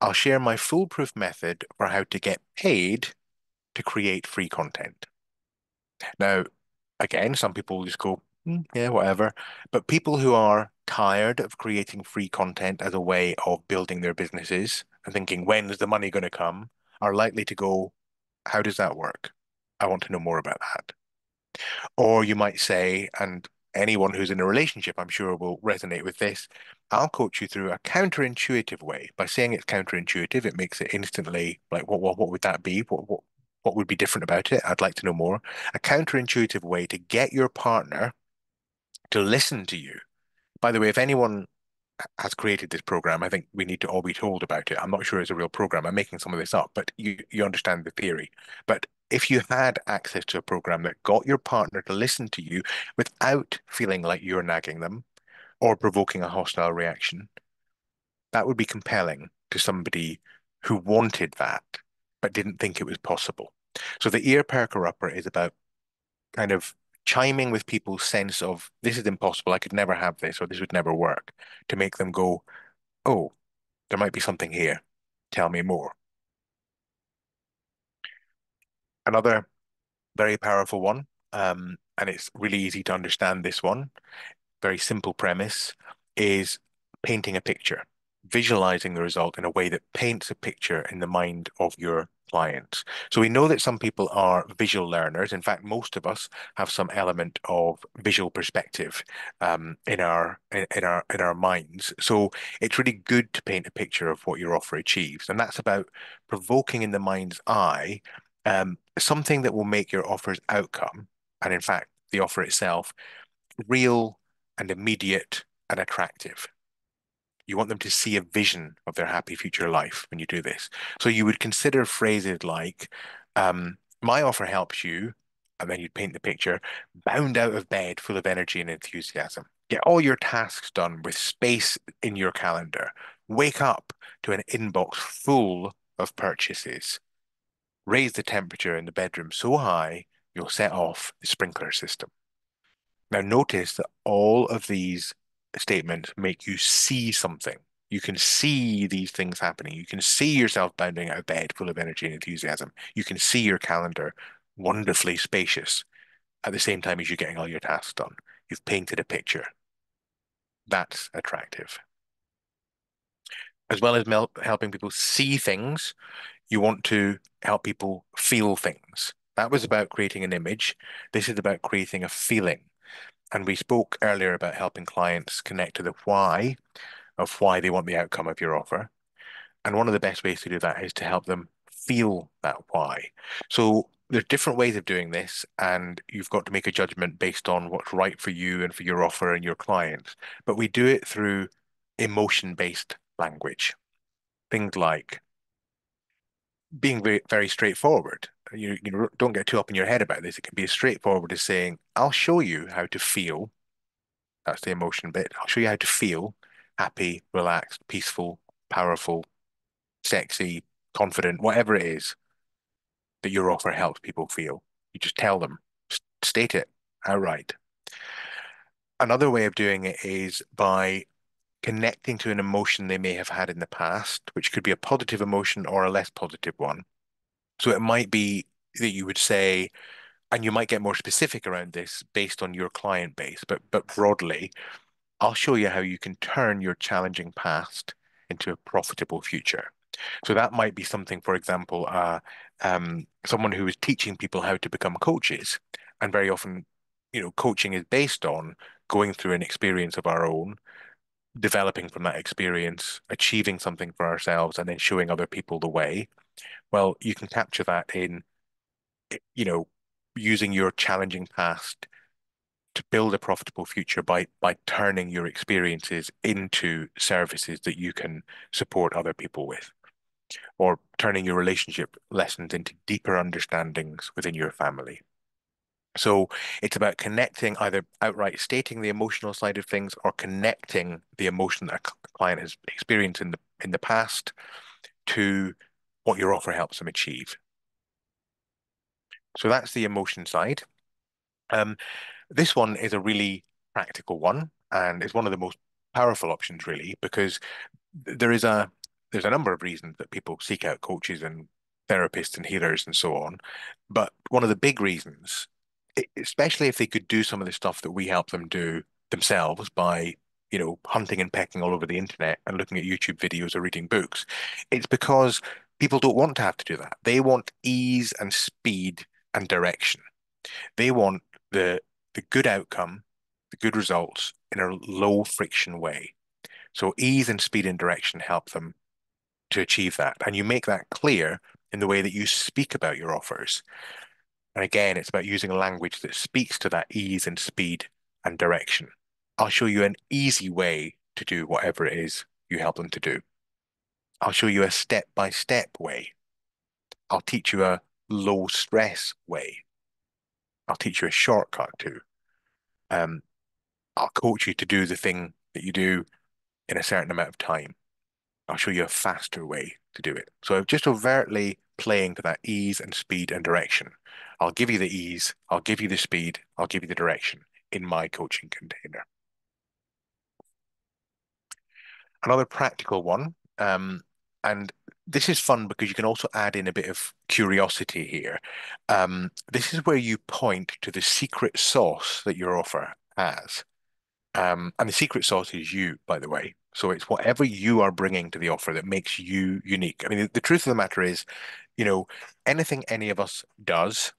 I'll share my foolproof method for how to get paid to create free content. Now, again, some people just go, "Hmm, yeah, whatever. But people who are tired of creating free content as a way of building their businesses and thinking, when is the money going to come, are likely to go, how does that work? I want to know more about that. Or you might say, and anyone who's in a relationship, I'm sure will resonate with this. I'll coach you through a counterintuitive way. By saying it's counterintuitive, it makes it instantly like, what, what, what would that be? What, what, what would be different about it? I'd like to know more. A counterintuitive way to get your partner to listen to you. By the way, if anyone has created this program, I think we need to all be told about it. I'm not sure it's a real program. I'm making some of this up, but you you understand the theory. But if you had access to a program that got your partner to listen to you without feeling like you're nagging them or provoking a hostile reaction, that would be compelling to somebody who wanted that but didn't think it was possible. So the ear perker upper is about kind of chiming with people's sense of this is impossible, I could never have this, or this would never work, to make them go, oh, there might be something here. Tell me more. Another very powerful one, um, and it's really easy to understand this one, very simple premise, is painting a picture, visualizing the result in a way that paints a picture in the mind of your clients. So we know that some people are visual learners. In fact, most of us have some element of visual perspective um, in our in, in our in our minds. So it's really good to paint a picture of what your offer achieves, and that's about provoking in the mind's eye um, something that will make your offer's outcome, and in fact, the offer itself, real and immediate and attractive. You want them to see a vision of their happy future life when you do this. So you would consider phrases like, um, my offer helps you, and then you'd paint the picture, bound out of bed full of energy and enthusiasm. Get all your tasks done with space in your calendar. Wake up to an inbox full of purchases. Raise the temperature in the bedroom so high you'll set off the sprinkler system. Now, notice that all of these statements make you see something. You can see these things happening. You can see yourself bounding out of bed full of energy and enthusiasm. You can see your calendar wonderfully spacious at the same time as you're getting all your tasks done. You've painted a picture. That's attractive. As well as helping people see things, you want to help people feel things. That was about creating an image. This is about creating a feeling. And we spoke earlier about helping clients connect to the why of why they want the outcome of your offer. And one of the best ways to do that is to help them feel that why. So there's different ways of doing this, and you've got to make a judgment based on what's right for you and for your offer and your clients. But we do it through emotion-based language. Things like being very, very straightforward. You, you don't get too up in your head about this. It can be as straightforward as saying, I'll show you how to feel. That's the emotion bit. I'll show you how to feel happy, relaxed, peaceful, powerful, sexy, confident, whatever it is that your offer helps people feel. You just tell them, state it outright. Another way of doing it is by connecting to an emotion they may have had in the past, which could be a positive emotion or a less positive one. So it might be that you would say, and you might get more specific around this based on your client base, but but broadly, I'll show you how you can turn your challenging past into a profitable future. So that might be something, for example, uh, um, someone who is teaching people how to become coaches, and very often, you know, coaching is based on going through an experience of our own, developing from that experience, achieving something for ourselves, and then showing other people the way. Well, you can capture that in, you know, using your challenging past to build a profitable future by by turning your experiences into services that you can support other people with, or turning your relationship lessons into deeper understandings within your family. So it's about connecting, either outright stating the emotional side of things or connecting the emotion that a client has experienced in the in the past to what your offer helps them achieve. So that's the emotion side. Um, this one is a really practical one, and it's one of the most powerful options, really, because there is a there's a number of reasons that people seek out coaches and therapists and healers and so on. But one of the big reasons, especially if they could do some of the stuff that we help them do themselves by, you know, hunting and pecking all over the internet and looking at YouTube videos or reading books, it's because people don't want to have to do that. They want ease and speed and direction. They want the the good outcome, the good results in a low friction way. So ease and speed and direction help them to achieve that. And you make that clear in the way that you speak about your offers. And again, it's about using a language that speaks to that ease and speed and direction. I'll show you an easy way to do whatever it is you help them to do. I'll show you a step by step way. I'll teach you a low stress way. I'll teach you a shortcut too. Um, I'll coach you to do the thing that you do in a certain amount of time. I'll show you a faster way to do it. So just overtly playing to that ease and speed and direction. I'll give you the ease, I'll give you the speed, I'll give you the direction in my coaching container. Another practical one, um, and this is fun because you can also add in a bit of curiosity here. Um, this is where you point to the secret sauce that your offer has. Um, and the secret sauce is you, by the way. So it's whatever you are bringing to the offer that makes you unique. I mean, the, the truth of the matter is, you know, anything any of us does,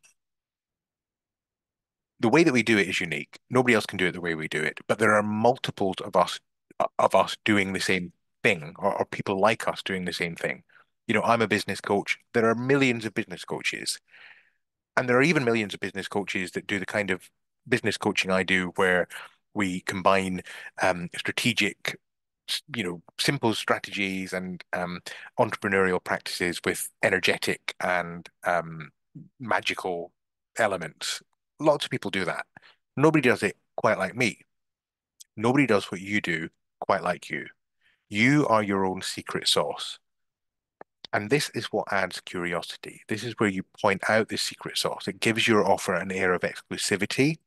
the way that we do it is unique. Nobody else can do it the way we do it. But there are multiples of us of us doing the same thing, or, or people like us doing the same thing. You know, I'm a business coach. There are millions of business coaches. And there are even millions of business coaches that do the kind of business coaching I do, where we combine um, strategic you know, simple strategies and um, entrepreneurial practices with energetic and um, magical elements. Lots of people do that. Nobody does it quite like me. Nobody does what you do quite like you. You are your own secret sauce. And this is what adds curiosity. This is where you point out the secret sauce. It gives your offer an air of exclusivity,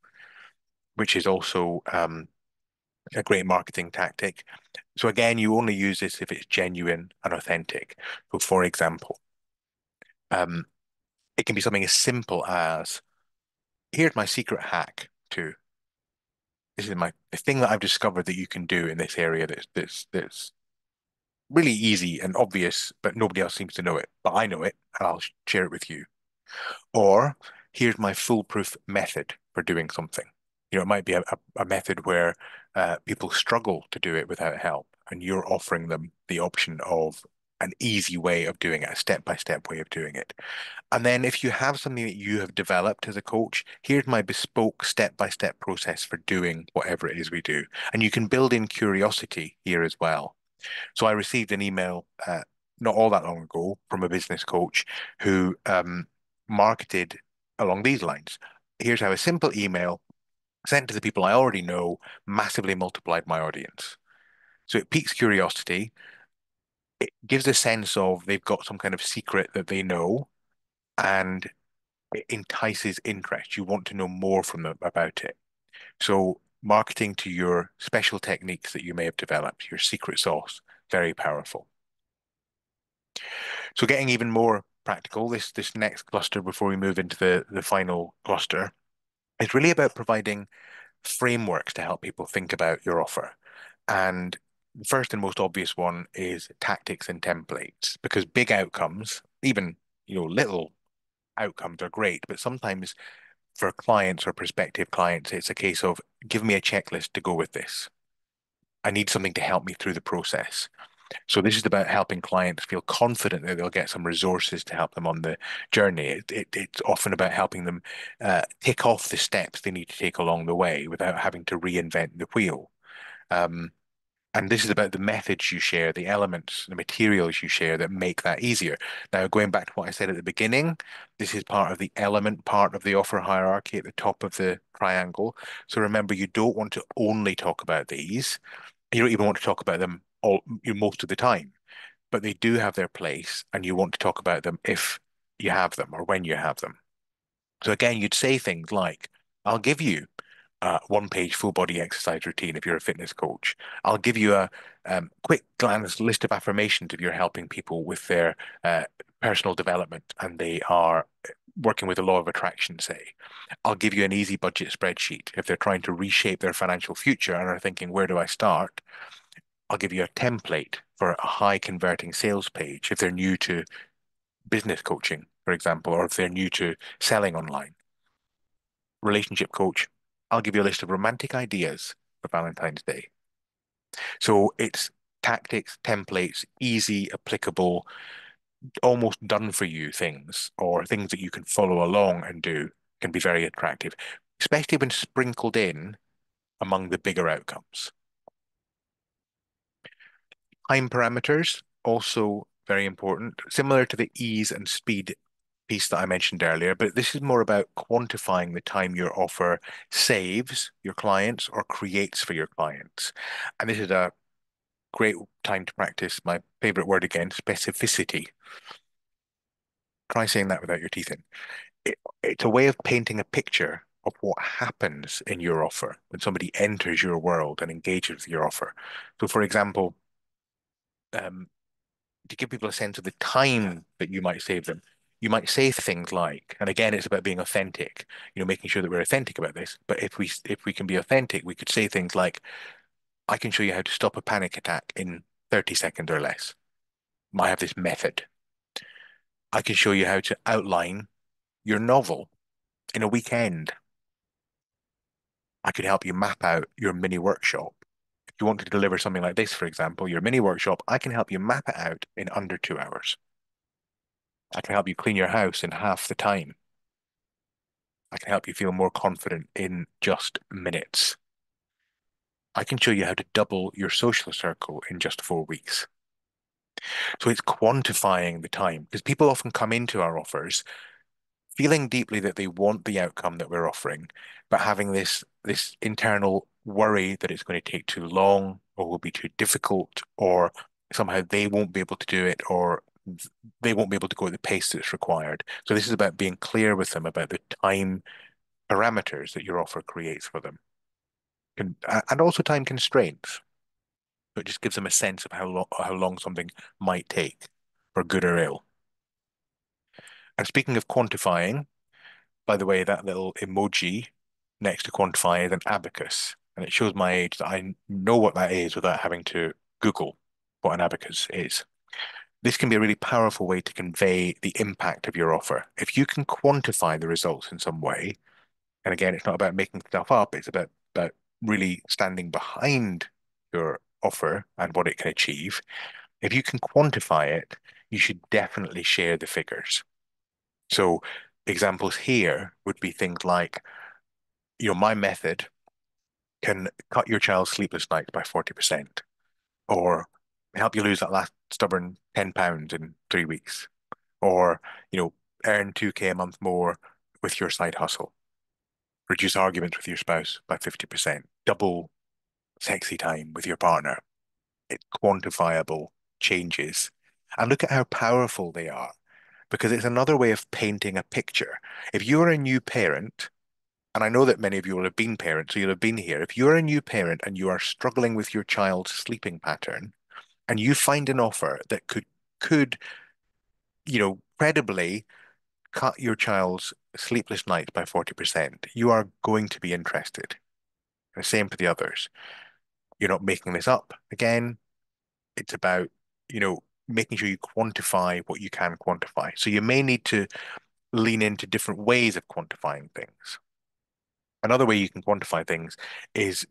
which is also um, a great marketing tactic. So again, you only use this if it's genuine and authentic. So for example, um, it can be something as simple as, here's my secret hack to, this is my thing that I've discovered that you can do in this area that's that's that's really easy and obvious, but nobody else seems to know it. But I know it, and I'll share it with you. Or here's my foolproof method for doing something. You know, it might be a, a method where uh, people struggle to do it without help, and you're offering them the option of an easy way of doing it, a step-by-step way of doing it. And then if you have something that you have developed as a coach, here's my bespoke step-by-step process for doing whatever it is we do. And you can build in curiosity here as well. So I received an email uh, not all that long ago from a business coach who um, marketed along these lines. Here's how a simple email sent to the people I already know massively multiplied my audience. So it piques curiosity. It gives a sense of they've got some kind of secret that they know, and it entices interest. You want to know more from them about it. So marketing to your special techniques that you may have developed, your secret sauce, very powerful. So getting even more practical, this this next cluster before we move into the, the final cluster is really about providing frameworks to help people think about your offer. And the first and most obvious one is tactics and templates, because big outcomes, even you know, little outcomes are great, but sometimes for clients or prospective clients, it's a case of give me a checklist to go with this. I need something to help me through the process. So this is about helping clients feel confident that they'll get some resources to help them on the journey. It, it, it's often about helping them uh, tick off the steps they need to take along the way without having to reinvent the wheel. Um, and this is about the methods you share, the elements, the materials you share that make that easier. Now, going back to what I said at the beginning, this is part of the element part of the offer hierarchy at the top of the triangle. So remember, you don't want to only talk about these. You don't even want to talk about them all most of the time, but they do have their place, and you want to talk about them if you have them or when you have them. So again, you'd say things like, I'll give you a one page full body exercise routine if you're a fitness coach. I'll give you a um, quick glance list of affirmations if you're helping people with their uh, personal development and they are working with the law of attraction, say. I'll give you an easy budget spreadsheet if they're trying to reshape their financial future and are thinking, where do I start? I'll give you a template for a high converting sales page if they're new to business coaching, for example, or if they're new to selling online. Relationship coach, I'll give you a list of romantic ideas for Valentine's Day. So it's tactics, templates, easy, applicable, almost done for you things or things that you can follow along and do can be very attractive, especially when sprinkled in among the bigger outcomes. Time parameters, also very important, similar to the ease and speed piece that I mentioned earlier, but this is more about quantifying the time your offer saves your clients or creates for your clients. And this is a great time to practice my favorite word again, specificity. Try saying that without your teeth in. It, it's a way of painting a picture of what happens in your offer when somebody enters your world and engages with your offer. So, for example, um, to give people a sense of the time that you might save them, you might say things like, and again, it's about being authentic, you know, making sure that we're authentic about this. But if we if we can be authentic, we could say things like, I can show you how to stop a panic attack in 30 seconds or less. I have this method. I can show you how to outline your novel in a weekend. I could help you map out your mini workshop If you want to deliver something like this, for example, your mini workshop, I can help you map it out in under two hours. I can help you clean your house in half the time. I can help you feel more confident in just minutes. I can show you how to double your social circle in just four weeks. So it's quantifying the time because people often come into our offers feeling deeply that they want the outcome that we're offering, but having this this internal worry that it's going to take too long or will be too difficult or somehow they won't be able to do it or they won't be able to go at the pace that's required. So this is about being clear with them about the time parameters that your offer creates for them. And, and also time constraints. So it just gives them a sense of how long how long something might take, for good or ill. And speaking of quantifying, by the way, that little emoji next to quantify is an abacus and it shows my age that I know what that is without having to Google what an abacus is. This can be a really powerful way to convey the impact of your offer. If you can quantify the results in some way, and again, it's not about making stuff up, it's about, about really standing behind your offer and what it can achieve. If you can quantify it, you should definitely share the figures. So examples here would be things like, you know, my method can cut your child's sleepless nights by 40% or help you lose that last stubborn 10 pounds in three weeks or, you know, earn 2K a month more with your side hustle, reduce arguments with your spouse by 50%, double sexy time with your partner. It's quantifiable changes. And look at how powerful they are because it's another way of painting a picture. If you're a new parent and I know that many of you will have been parents, so you'll have been here. If you're a new parent and you are struggling with your child's sleeping pattern, and you find an offer that could could you know credibly cut your child's sleepless nights by 40%, you are going to be interested. The same for the others. You're not making this up. Again, it's about, you know, making sure you quantify what you can quantify. So you may need to lean into different ways of quantifying things. Another way you can quantify things is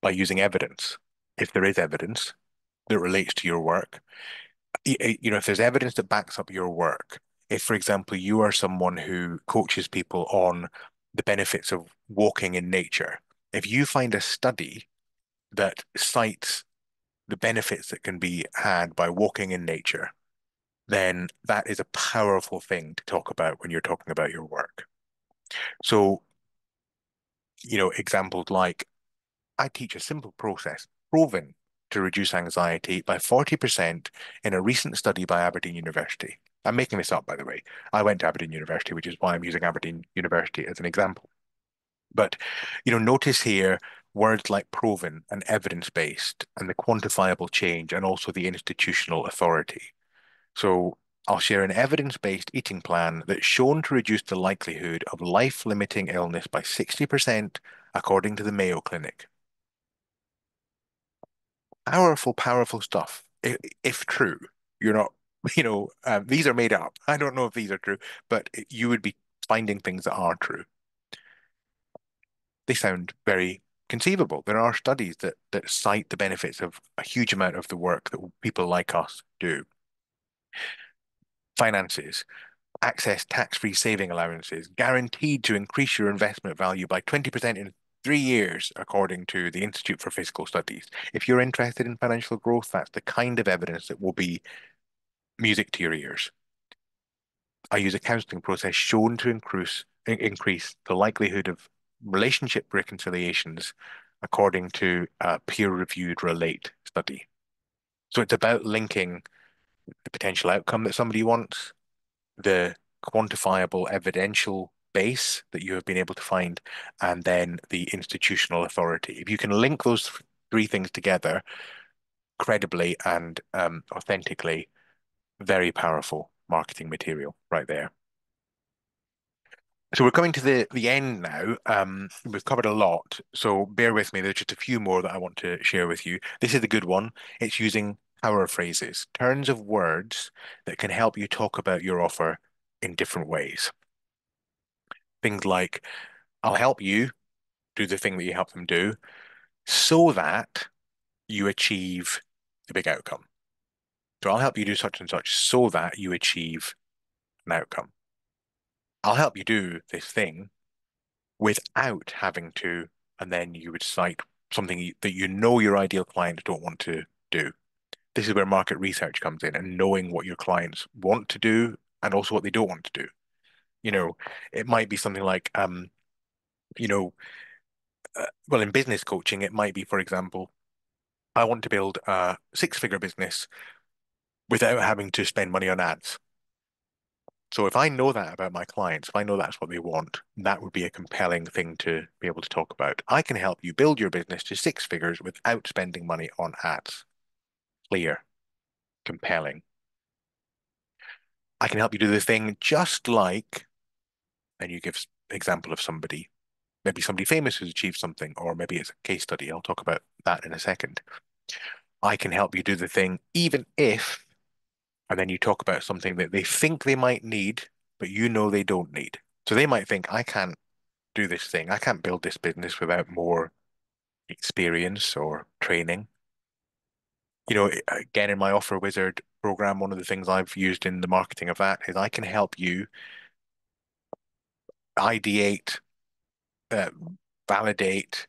by using evidence. If there is evidence that relates to your work, you know, if there's evidence that backs up your work, if, for example, you are someone who coaches people on the benefits of walking in nature, if you find a study that cites the benefits that can be had by walking in nature, then that is a powerful thing to talk about when you're talking about your work. So, you know, examples like I teach a simple process proven to reduce anxiety by 40% in a recent study by Aberdeen University. I'm making this up, by the way. I went to Aberdeen University, which is why I'm using Aberdeen University as an example. But, you know, notice here words like proven and evidence-based and the quantifiable change and also the institutional authority. So I'll share an evidence-based eating plan that's shown to reduce the likelihood of life-limiting illness by 60% according to the Mayo Clinic. Powerful, powerful stuff, if, if true. You're not, <laughs> you know, uh, these are made up. I don't know if these are true, but you would be finding things that are true. They sound very conceivable. There are studies that that cite the benefits of a huge amount of the work that people like us do. Finances, access tax-free saving allowances, guaranteed to increase your investment value by 20% in three years, according to the Institute for Fiscal Studies. If you're interested in financial growth, that's the kind of evidence that will be music to your ears. I use a counseling process shown to increase increase the likelihood of relationship reconciliations according to a peer-reviewed relate study. So it's about linking the potential outcome that somebody wants, the quantifiable evidential base that you have been able to find, and then the institutional authority. If you can link those three things together credibly and um, authentically, very powerful marketing material right there. So we're coming to the the end now. Um, we've covered a lot, so bear with me. There's just a few more that I want to share with you. This is the good one. It's using power phrases, turns of words that can help you talk about your offer in different ways. Things like, I'll help you do the thing that you help them do so that you achieve the big outcome. So I'll help you do such and such so that you achieve an outcome. I'll help you do this thing without having to, and then you would cite something that you know your ideal client don't want to do. This is where market research comes in and knowing what your clients want to do and also what they don't want to do. You know, it might be something like, um, you know, uh, well, in business coaching, it might be, for example, I want to build a six-figure business without having to spend money on ads. So if I know that about my clients, if I know that's what they want, that would be a compelling thing to be able to talk about. I can help you build your business to six figures without spending money on ads. Clear, compelling. I can help you do the thing just like, and you give example of somebody, maybe somebody famous who's achieved something, or maybe it's a case study. I'll talk about that in a second. I can help you do the thing even if and then you talk about something that they think they might need, but you know they don't need. So they might think, I can't do this thing. I can't build this business without more experience or training. You know, again, in my Offer Wizard program, one of the things I've used in the marketing of that is I can help you ideate, uh, validate,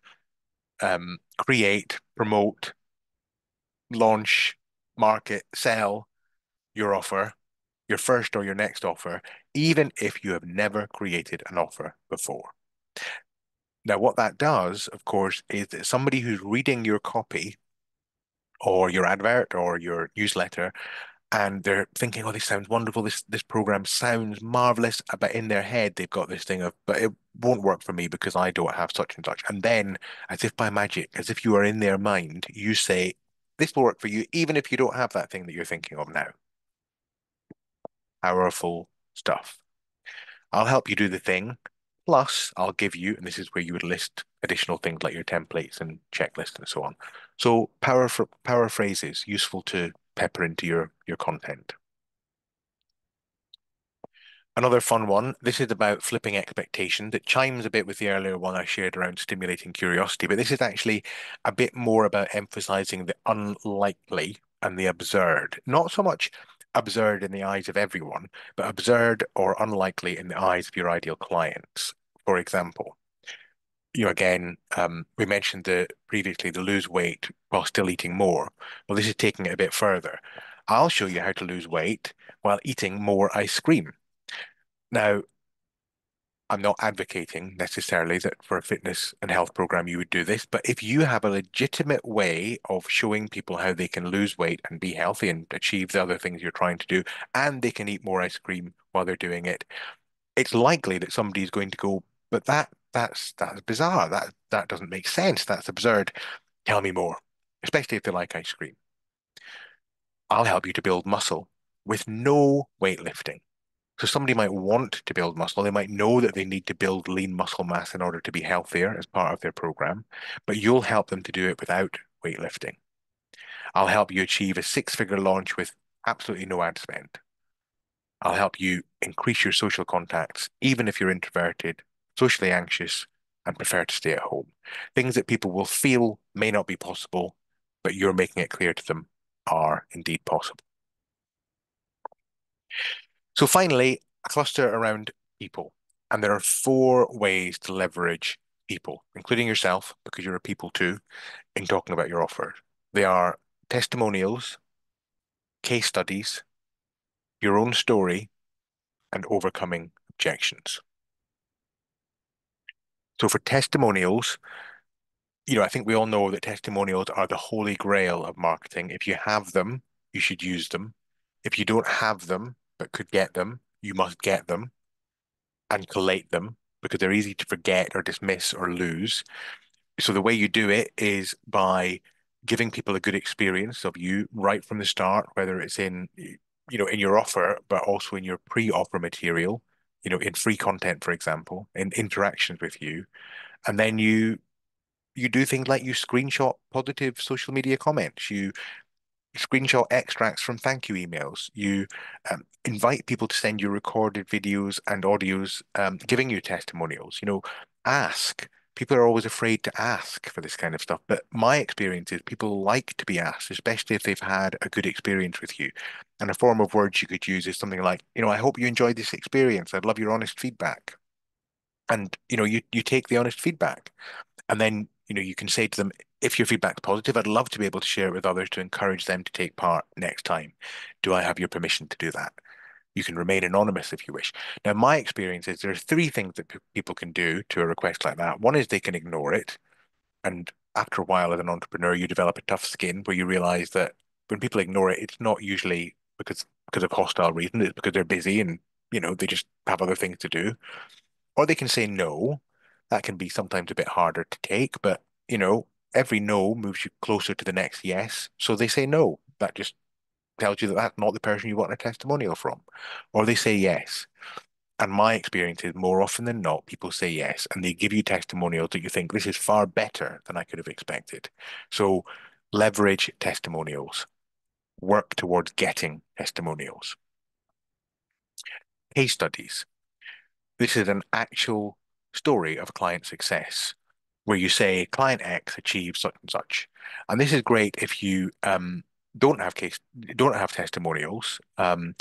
um, create, promote, launch, market, sell your offer, your first or your next offer, even if you have never created an offer before. Now, what that does, of course, is that somebody who's reading your copy or your advert or your newsletter and they're thinking, "Oh, this sounds wonderful. This this program sounds marvelous." Uh, but in their head, they've got this thing of, "But it won't work for me because I don't have such and such." And then, as if by magic, as if you are in their mind, you say, "This will work for you, even if you don't have that thing that you're thinking of now." Powerful stuff. I'll help you do the thing. Plus, I'll give you, and this is where you would list additional things like your templates and checklists and so on. So power power phrases useful to pepper into your your content. Another fun one. This is about flipping expectations. It chimes a bit with the earlier one I shared around stimulating curiosity, but this is actually a bit more about emphasizing the unlikely and the absurd. Not so much absurd in the eyes of everyone, but absurd or unlikely in the eyes of your ideal clients. For example, you know, again, um, we mentioned the previously the lose weight while still eating more. Well, this is taking it a bit further. I'll show you how to lose weight while eating more ice cream. Now, I'm not advocating necessarily that for a fitness and health program you would do this, but if you have a legitimate way of showing people how they can lose weight and be healthy and achieve the other things you're trying to do, and they can eat more ice cream while they're doing it, it's likely that somebody's going to go, but that that's that's bizarre. That that doesn't make sense. That's absurd. Tell me more, especially if they like ice cream. I'll help you to build muscle with no weightlifting. So somebody might want to build muscle. They might know that they need to build lean muscle mass in order to be healthier as part of their program, but you'll help them to do it without weightlifting. I'll help you achieve a six-figure launch with absolutely no ad spend. I'll help you increase your social contacts, even if you're introverted, socially anxious, and prefer to stay at home. Things that people will feel may not be possible, but you're making it clear to them are indeed possible. So finally, a cluster around people. And there are four ways to leverage people, including yourself, because you're a people too, in talking about your offer. They are testimonials, case studies, your own story, and overcoming objections. So for testimonials, you know, I think we all know that testimonials are the holy grail of marketing. If you have them, you should use them. If you don't have them, but could get them, you must get them and collate them because they're easy to forget or dismiss or lose. So the way you do it is by giving people a good experience of you right from the start, whether it's in you know in your offer, but also in your pre-offer material, you know, in free content, for example, in interactions with you, and then you you do things like you screenshot positive social media comments, you screenshot extracts from thank you emails. You um, invite people to send you recorded videos and audios um, giving you testimonials. You know, ask. People are always afraid to ask for this kind of stuff. But my experience is people like to be asked, especially if they've had a good experience with you. And a form of words you could use is something like, you know, I hope you enjoyed this experience. I'd love your honest feedback. And, you know, you, you take the honest feedback. And then, you know, you can say to them, if your feedback's positive, I'd love to be able to share it with others to encourage them to take part next time. Do I have your permission to do that? You can remain anonymous if you wish. Now, my experience is there are three things that people can do to a request like that. One is they can ignore it. And after a while, as an entrepreneur, you develop a tough skin where you realize that when people ignore it, it's not usually because because of hostile reasons. It's because they're busy and you know they just have other things to do. Or they can say no. That can be sometimes a bit harder to take, but you know, every no moves you closer to the next yes. So they say no. That just tells you that that's not the person you want a testimonial from. Or they say yes. And my experience is more often than not, people say yes, and they give you testimonials that you think this is far better than I could have expected. So leverage testimonials, work towards getting testimonials. Case studies. This is an actual story of client success where you say client X achieved such and such. And this is great if you um, don't have case don't have testimonials um,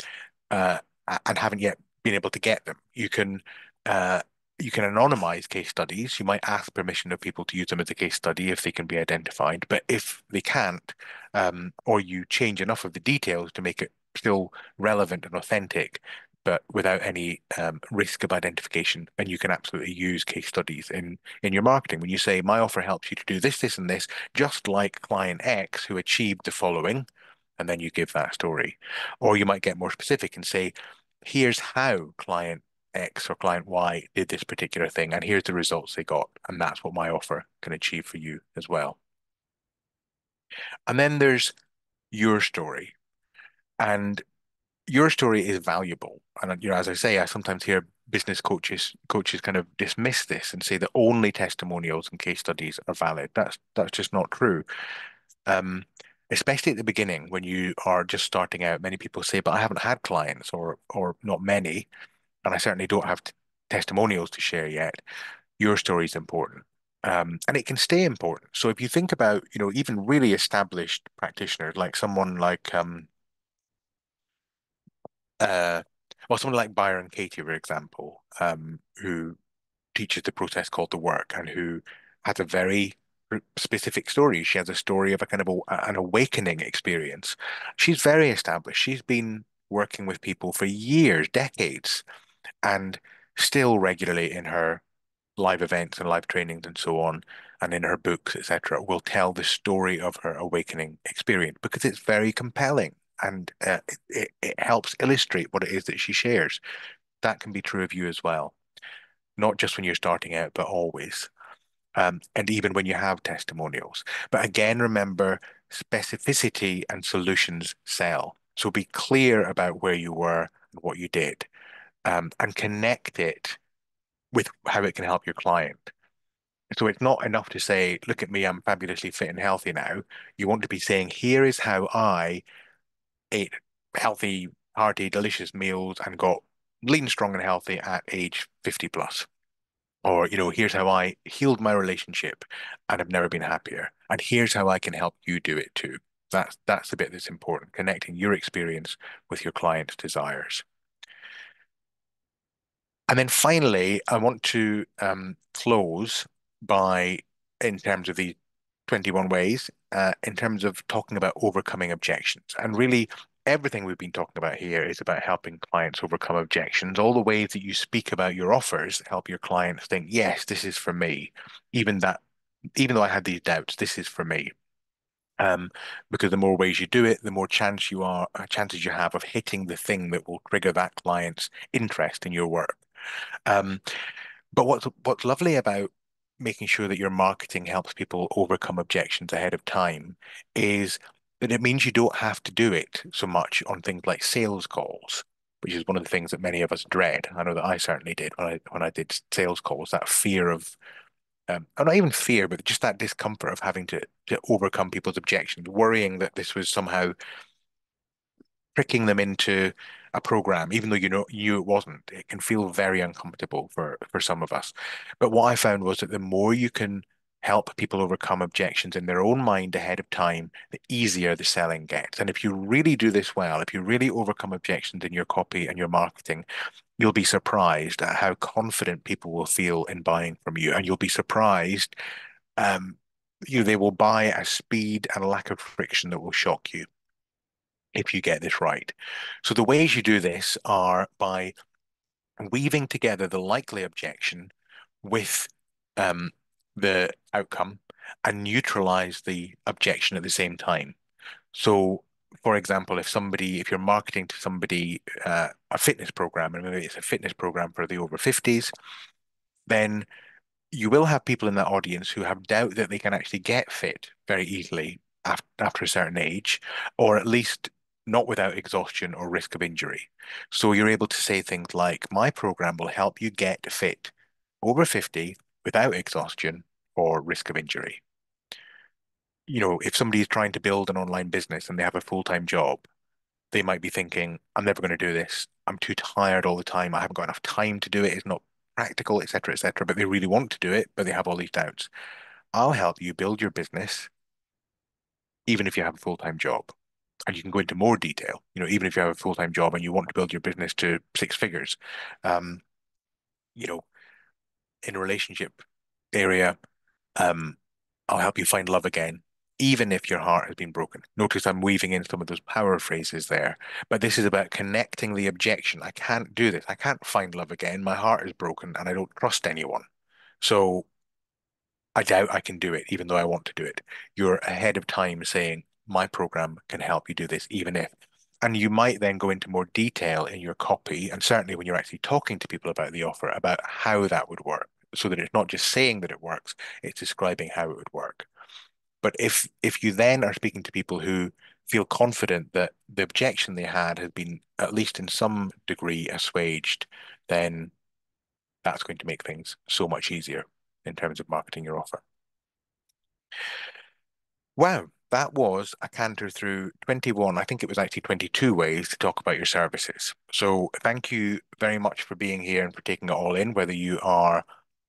uh, and haven't yet been able to get them. You can uh, you can anonymize case studies. You might ask permission of people to use them as a case study if they can be identified. But if they can't, um, or you change enough of the details to make it still relevant and authentic, but without any um, risk of identification. And you can absolutely use case studies in in your marketing. When you say, my offer helps you to do this, this, and this, just like client X who achieved the following, and then you give that story. Or you might get more specific and say, here's how client X or client Y did this particular thing, and here's the results they got. And that's what my offer can achieve for you as well. And then there's your story. And your story is valuable. And you know, as I say, I sometimes hear business coaches coaches kind of dismiss this and say that only testimonials and case studies are valid. That's that's just not true. Um, especially at the beginning when you are just starting out, many people say, "But I haven't had clients, or or not many, and I certainly don't have testimonials to share yet." Your story is important. Um, and it can stay important. So if you think about, you know, even really established practitioners, like someone like um, uh, well, someone like Byron Katie, for example, um, who teaches the process called the work and who has a very specific story. She has a story of a kind of a, an awakening experience. She's very established. She's been working with people for years, decades, and still regularly in her live events and live trainings and so on, and in her books, etc., will tell the story of her awakening experience because it's very compelling and uh, it, it helps illustrate what it is that she shares. That can be true of you as well, not just when you're starting out, but always. Um, and even when you have testimonials. But again, remember specificity and solutions sell. So be clear about where you were and what you did um, and connect it with how it can help your client. So it's not enough to say, look at me, I'm fabulously fit and healthy now. You want to be saying, here is how I ate healthy, hearty, delicious meals and got lean, strong, and healthy at age 50 plus. Or, you know, here's how I healed my relationship and I've never been happier. And here's how I can help you do it too. That's that's the bit that's important, connecting your experience with your client's desires. And then finally, I want to um, close by, in terms of the 21 ways, uh, in terms of talking about overcoming objections. And really, everything we've been talking about here is about helping clients overcome objections. All the ways that you speak about your offers help your clients think, yes, this is for me. Even that, even though I had these doubts, this is for me. Um, because the more ways you do it, the more chance you are, uh, chances you have of hitting the thing that will trigger that client's interest in your work. Um, but what's what's lovely about making sure that your marketing helps people overcome objections ahead of time is that it means you don't have to do it so much on things like sales calls, which is one of the things that many of us dread. I know that I certainly did when I when I did sales calls, that fear of um, not even fear, but just that discomfort of having to to overcome people's objections, worrying that this was somehow tricking them into a program, even though you know you it wasn't. It can feel very uncomfortable for for some of us. But what I found was that the more you can help people overcome objections in their own mind ahead of time, the easier the selling gets. And if you really do this well, if you really overcome objections in your copy and your marketing, you'll be surprised at how confident people will feel in buying from you. And you'll be surprised, um, you they will buy at a speed and a lack of friction that will shock you if you get this right. So the ways you do this are by weaving together the likely objection with um, the outcome and neutralize the objection at the same time. So, for example, if somebody, if you're marketing to somebody uh, a fitness program, and maybe it's a fitness program for the over 50s, then you will have people in that audience who have doubt that they can actually get fit very easily after, after a certain age, or at least not without exhaustion or risk of injury. So you're able to say things like, my program will help you get fit over 50 without exhaustion or risk of injury. You know, if somebody is trying to build an online business and they have a full-time job, they might be thinking, I'm never going to do this. I'm too tired all the time. I haven't got enough time to do it. It's not practical, etc., etc. But they really want to do it, but they have all these doubts. I'll help you build your business, even if you have a full-time job. And you can go into more detail, you know, even if you have a full-time job and you want to build your business to six figures. Um, you know, in a relationship area, um, I'll help you find love again, even if your heart has been broken. Notice I'm weaving in some of those power phrases there, but this is about connecting the objection. I can't do this. I can't find love again. My heart is broken and I don't trust anyone. So I doubt I can do it, even though I want to do it. You're ahead of time saying, my program can help you do this, even if and you might then go into more detail in your copy, and certainly when you're actually talking to people about the offer, about how that would work, so that it's not just saying that it works, it's describing how it would work. But if if you then are speaking to people who feel confident that the objection they had has been at least in some degree assuaged, then that's going to make things so much easier in terms of marketing your offer. Wow, that was a canter through 21, I think it was actually 22 ways to talk about your services. So thank you very much for being here and for taking it all in, whether you are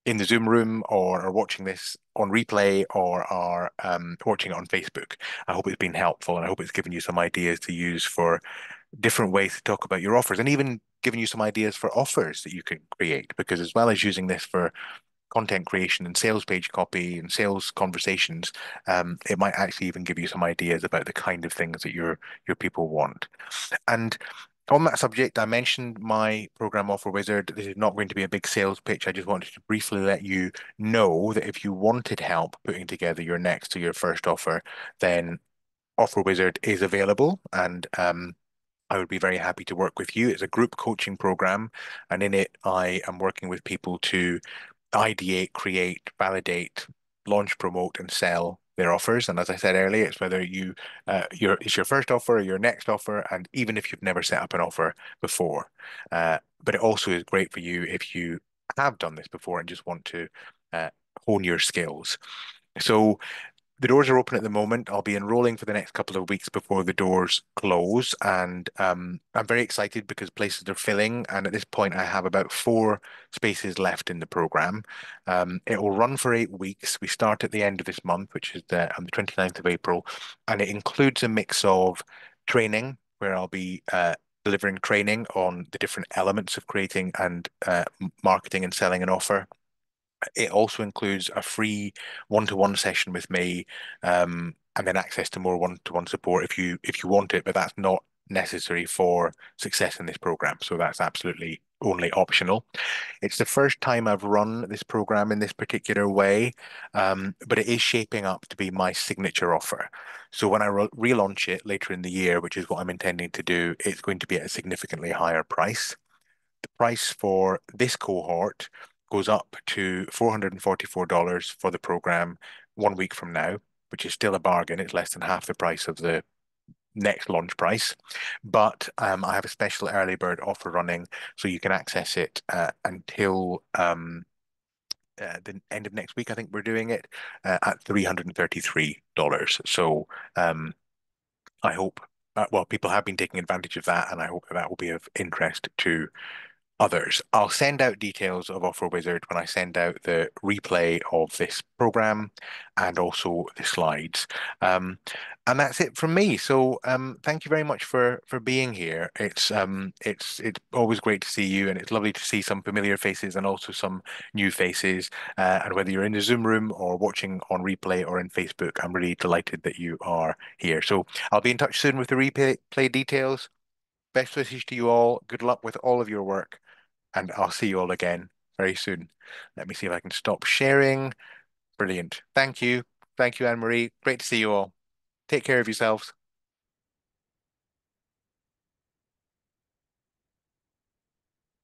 in the Zoom room or are watching this on replay or are um, watching it on Facebook. I hope it's been helpful and I hope it's given you some ideas to use for different ways to talk about your offers and even giving you some ideas for offers that you can create. Because as well as using this for content creation and sales page copy and sales conversations, um, it might actually even give you some ideas about the kind of things that your your people want. And on that subject, I mentioned my program offer wizard. This is not going to be a big sales pitch. I just wanted to briefly let you know that if you wanted help putting together your next or your first offer, then Offer Wizard is available and um, I would be very happy to work with you. It's a group coaching program, and in it, I am working with people to ideate, create, validate, launch, promote, and sell their offers. And as I said earlier, it's whether you uh, your it's your first offer or your next offer, and even if you've never set up an offer before. Uh, but it also is great for you if you have done this before and just want to uh, hone your skills. So the doors are open at the moment. I'll be enrolling for the next couple of weeks before the doors close. And um, I'm very excited because places are filling. And at this point, I have about four spaces left in the program. Um, it will run for eight weeks. We start at the end of this month, which is the, on the 29th of April. And it includes a mix of training, where I'll be uh, delivering training on the different elements of creating and uh, marketing and selling an offer it also includes a free one-to-one session with me, um, and then access to more one-to-one support if you if you want it. But that's not necessary for success in this program. So that's absolutely only optional. It's the first time I've run this program in this particular way, um, but it is shaping up to be my signature offer. So when I re relaunch it later in the year, which is what I'm intending to do, it's going to be at a significantly higher price. The price for this cohort goes up to $444 for the program one week from now, which is still a bargain. It's less than half the price of the next launch price. But um, I have a special early bird offer running, so you can access it uh, until um, uh, the end of next week. I think we're doing it uh, at $333. So um, I hope, uh, well, people have been taking advantage of that, and I hope that will be of interest to others. I'll send out details of Offer Wizard when I send out the replay of this program and also the slides. Um, and that's it from me. So um, thank you very much for for being here. It's um, it's it's always great to see you, and it's lovely to see some familiar faces and also some new faces. Uh, and whether you're in the Zoom room or watching on replay or in Facebook, I'm really delighted that you are here. So I'll be in touch soon with the replay details. Best wishes to you all. Good luck with all of your work and I'll see you all again very soon. Let me see if I can stop sharing. Brilliant. Thank you. Thank you, Anne Marie. Great to see you all. Take care of yourselves.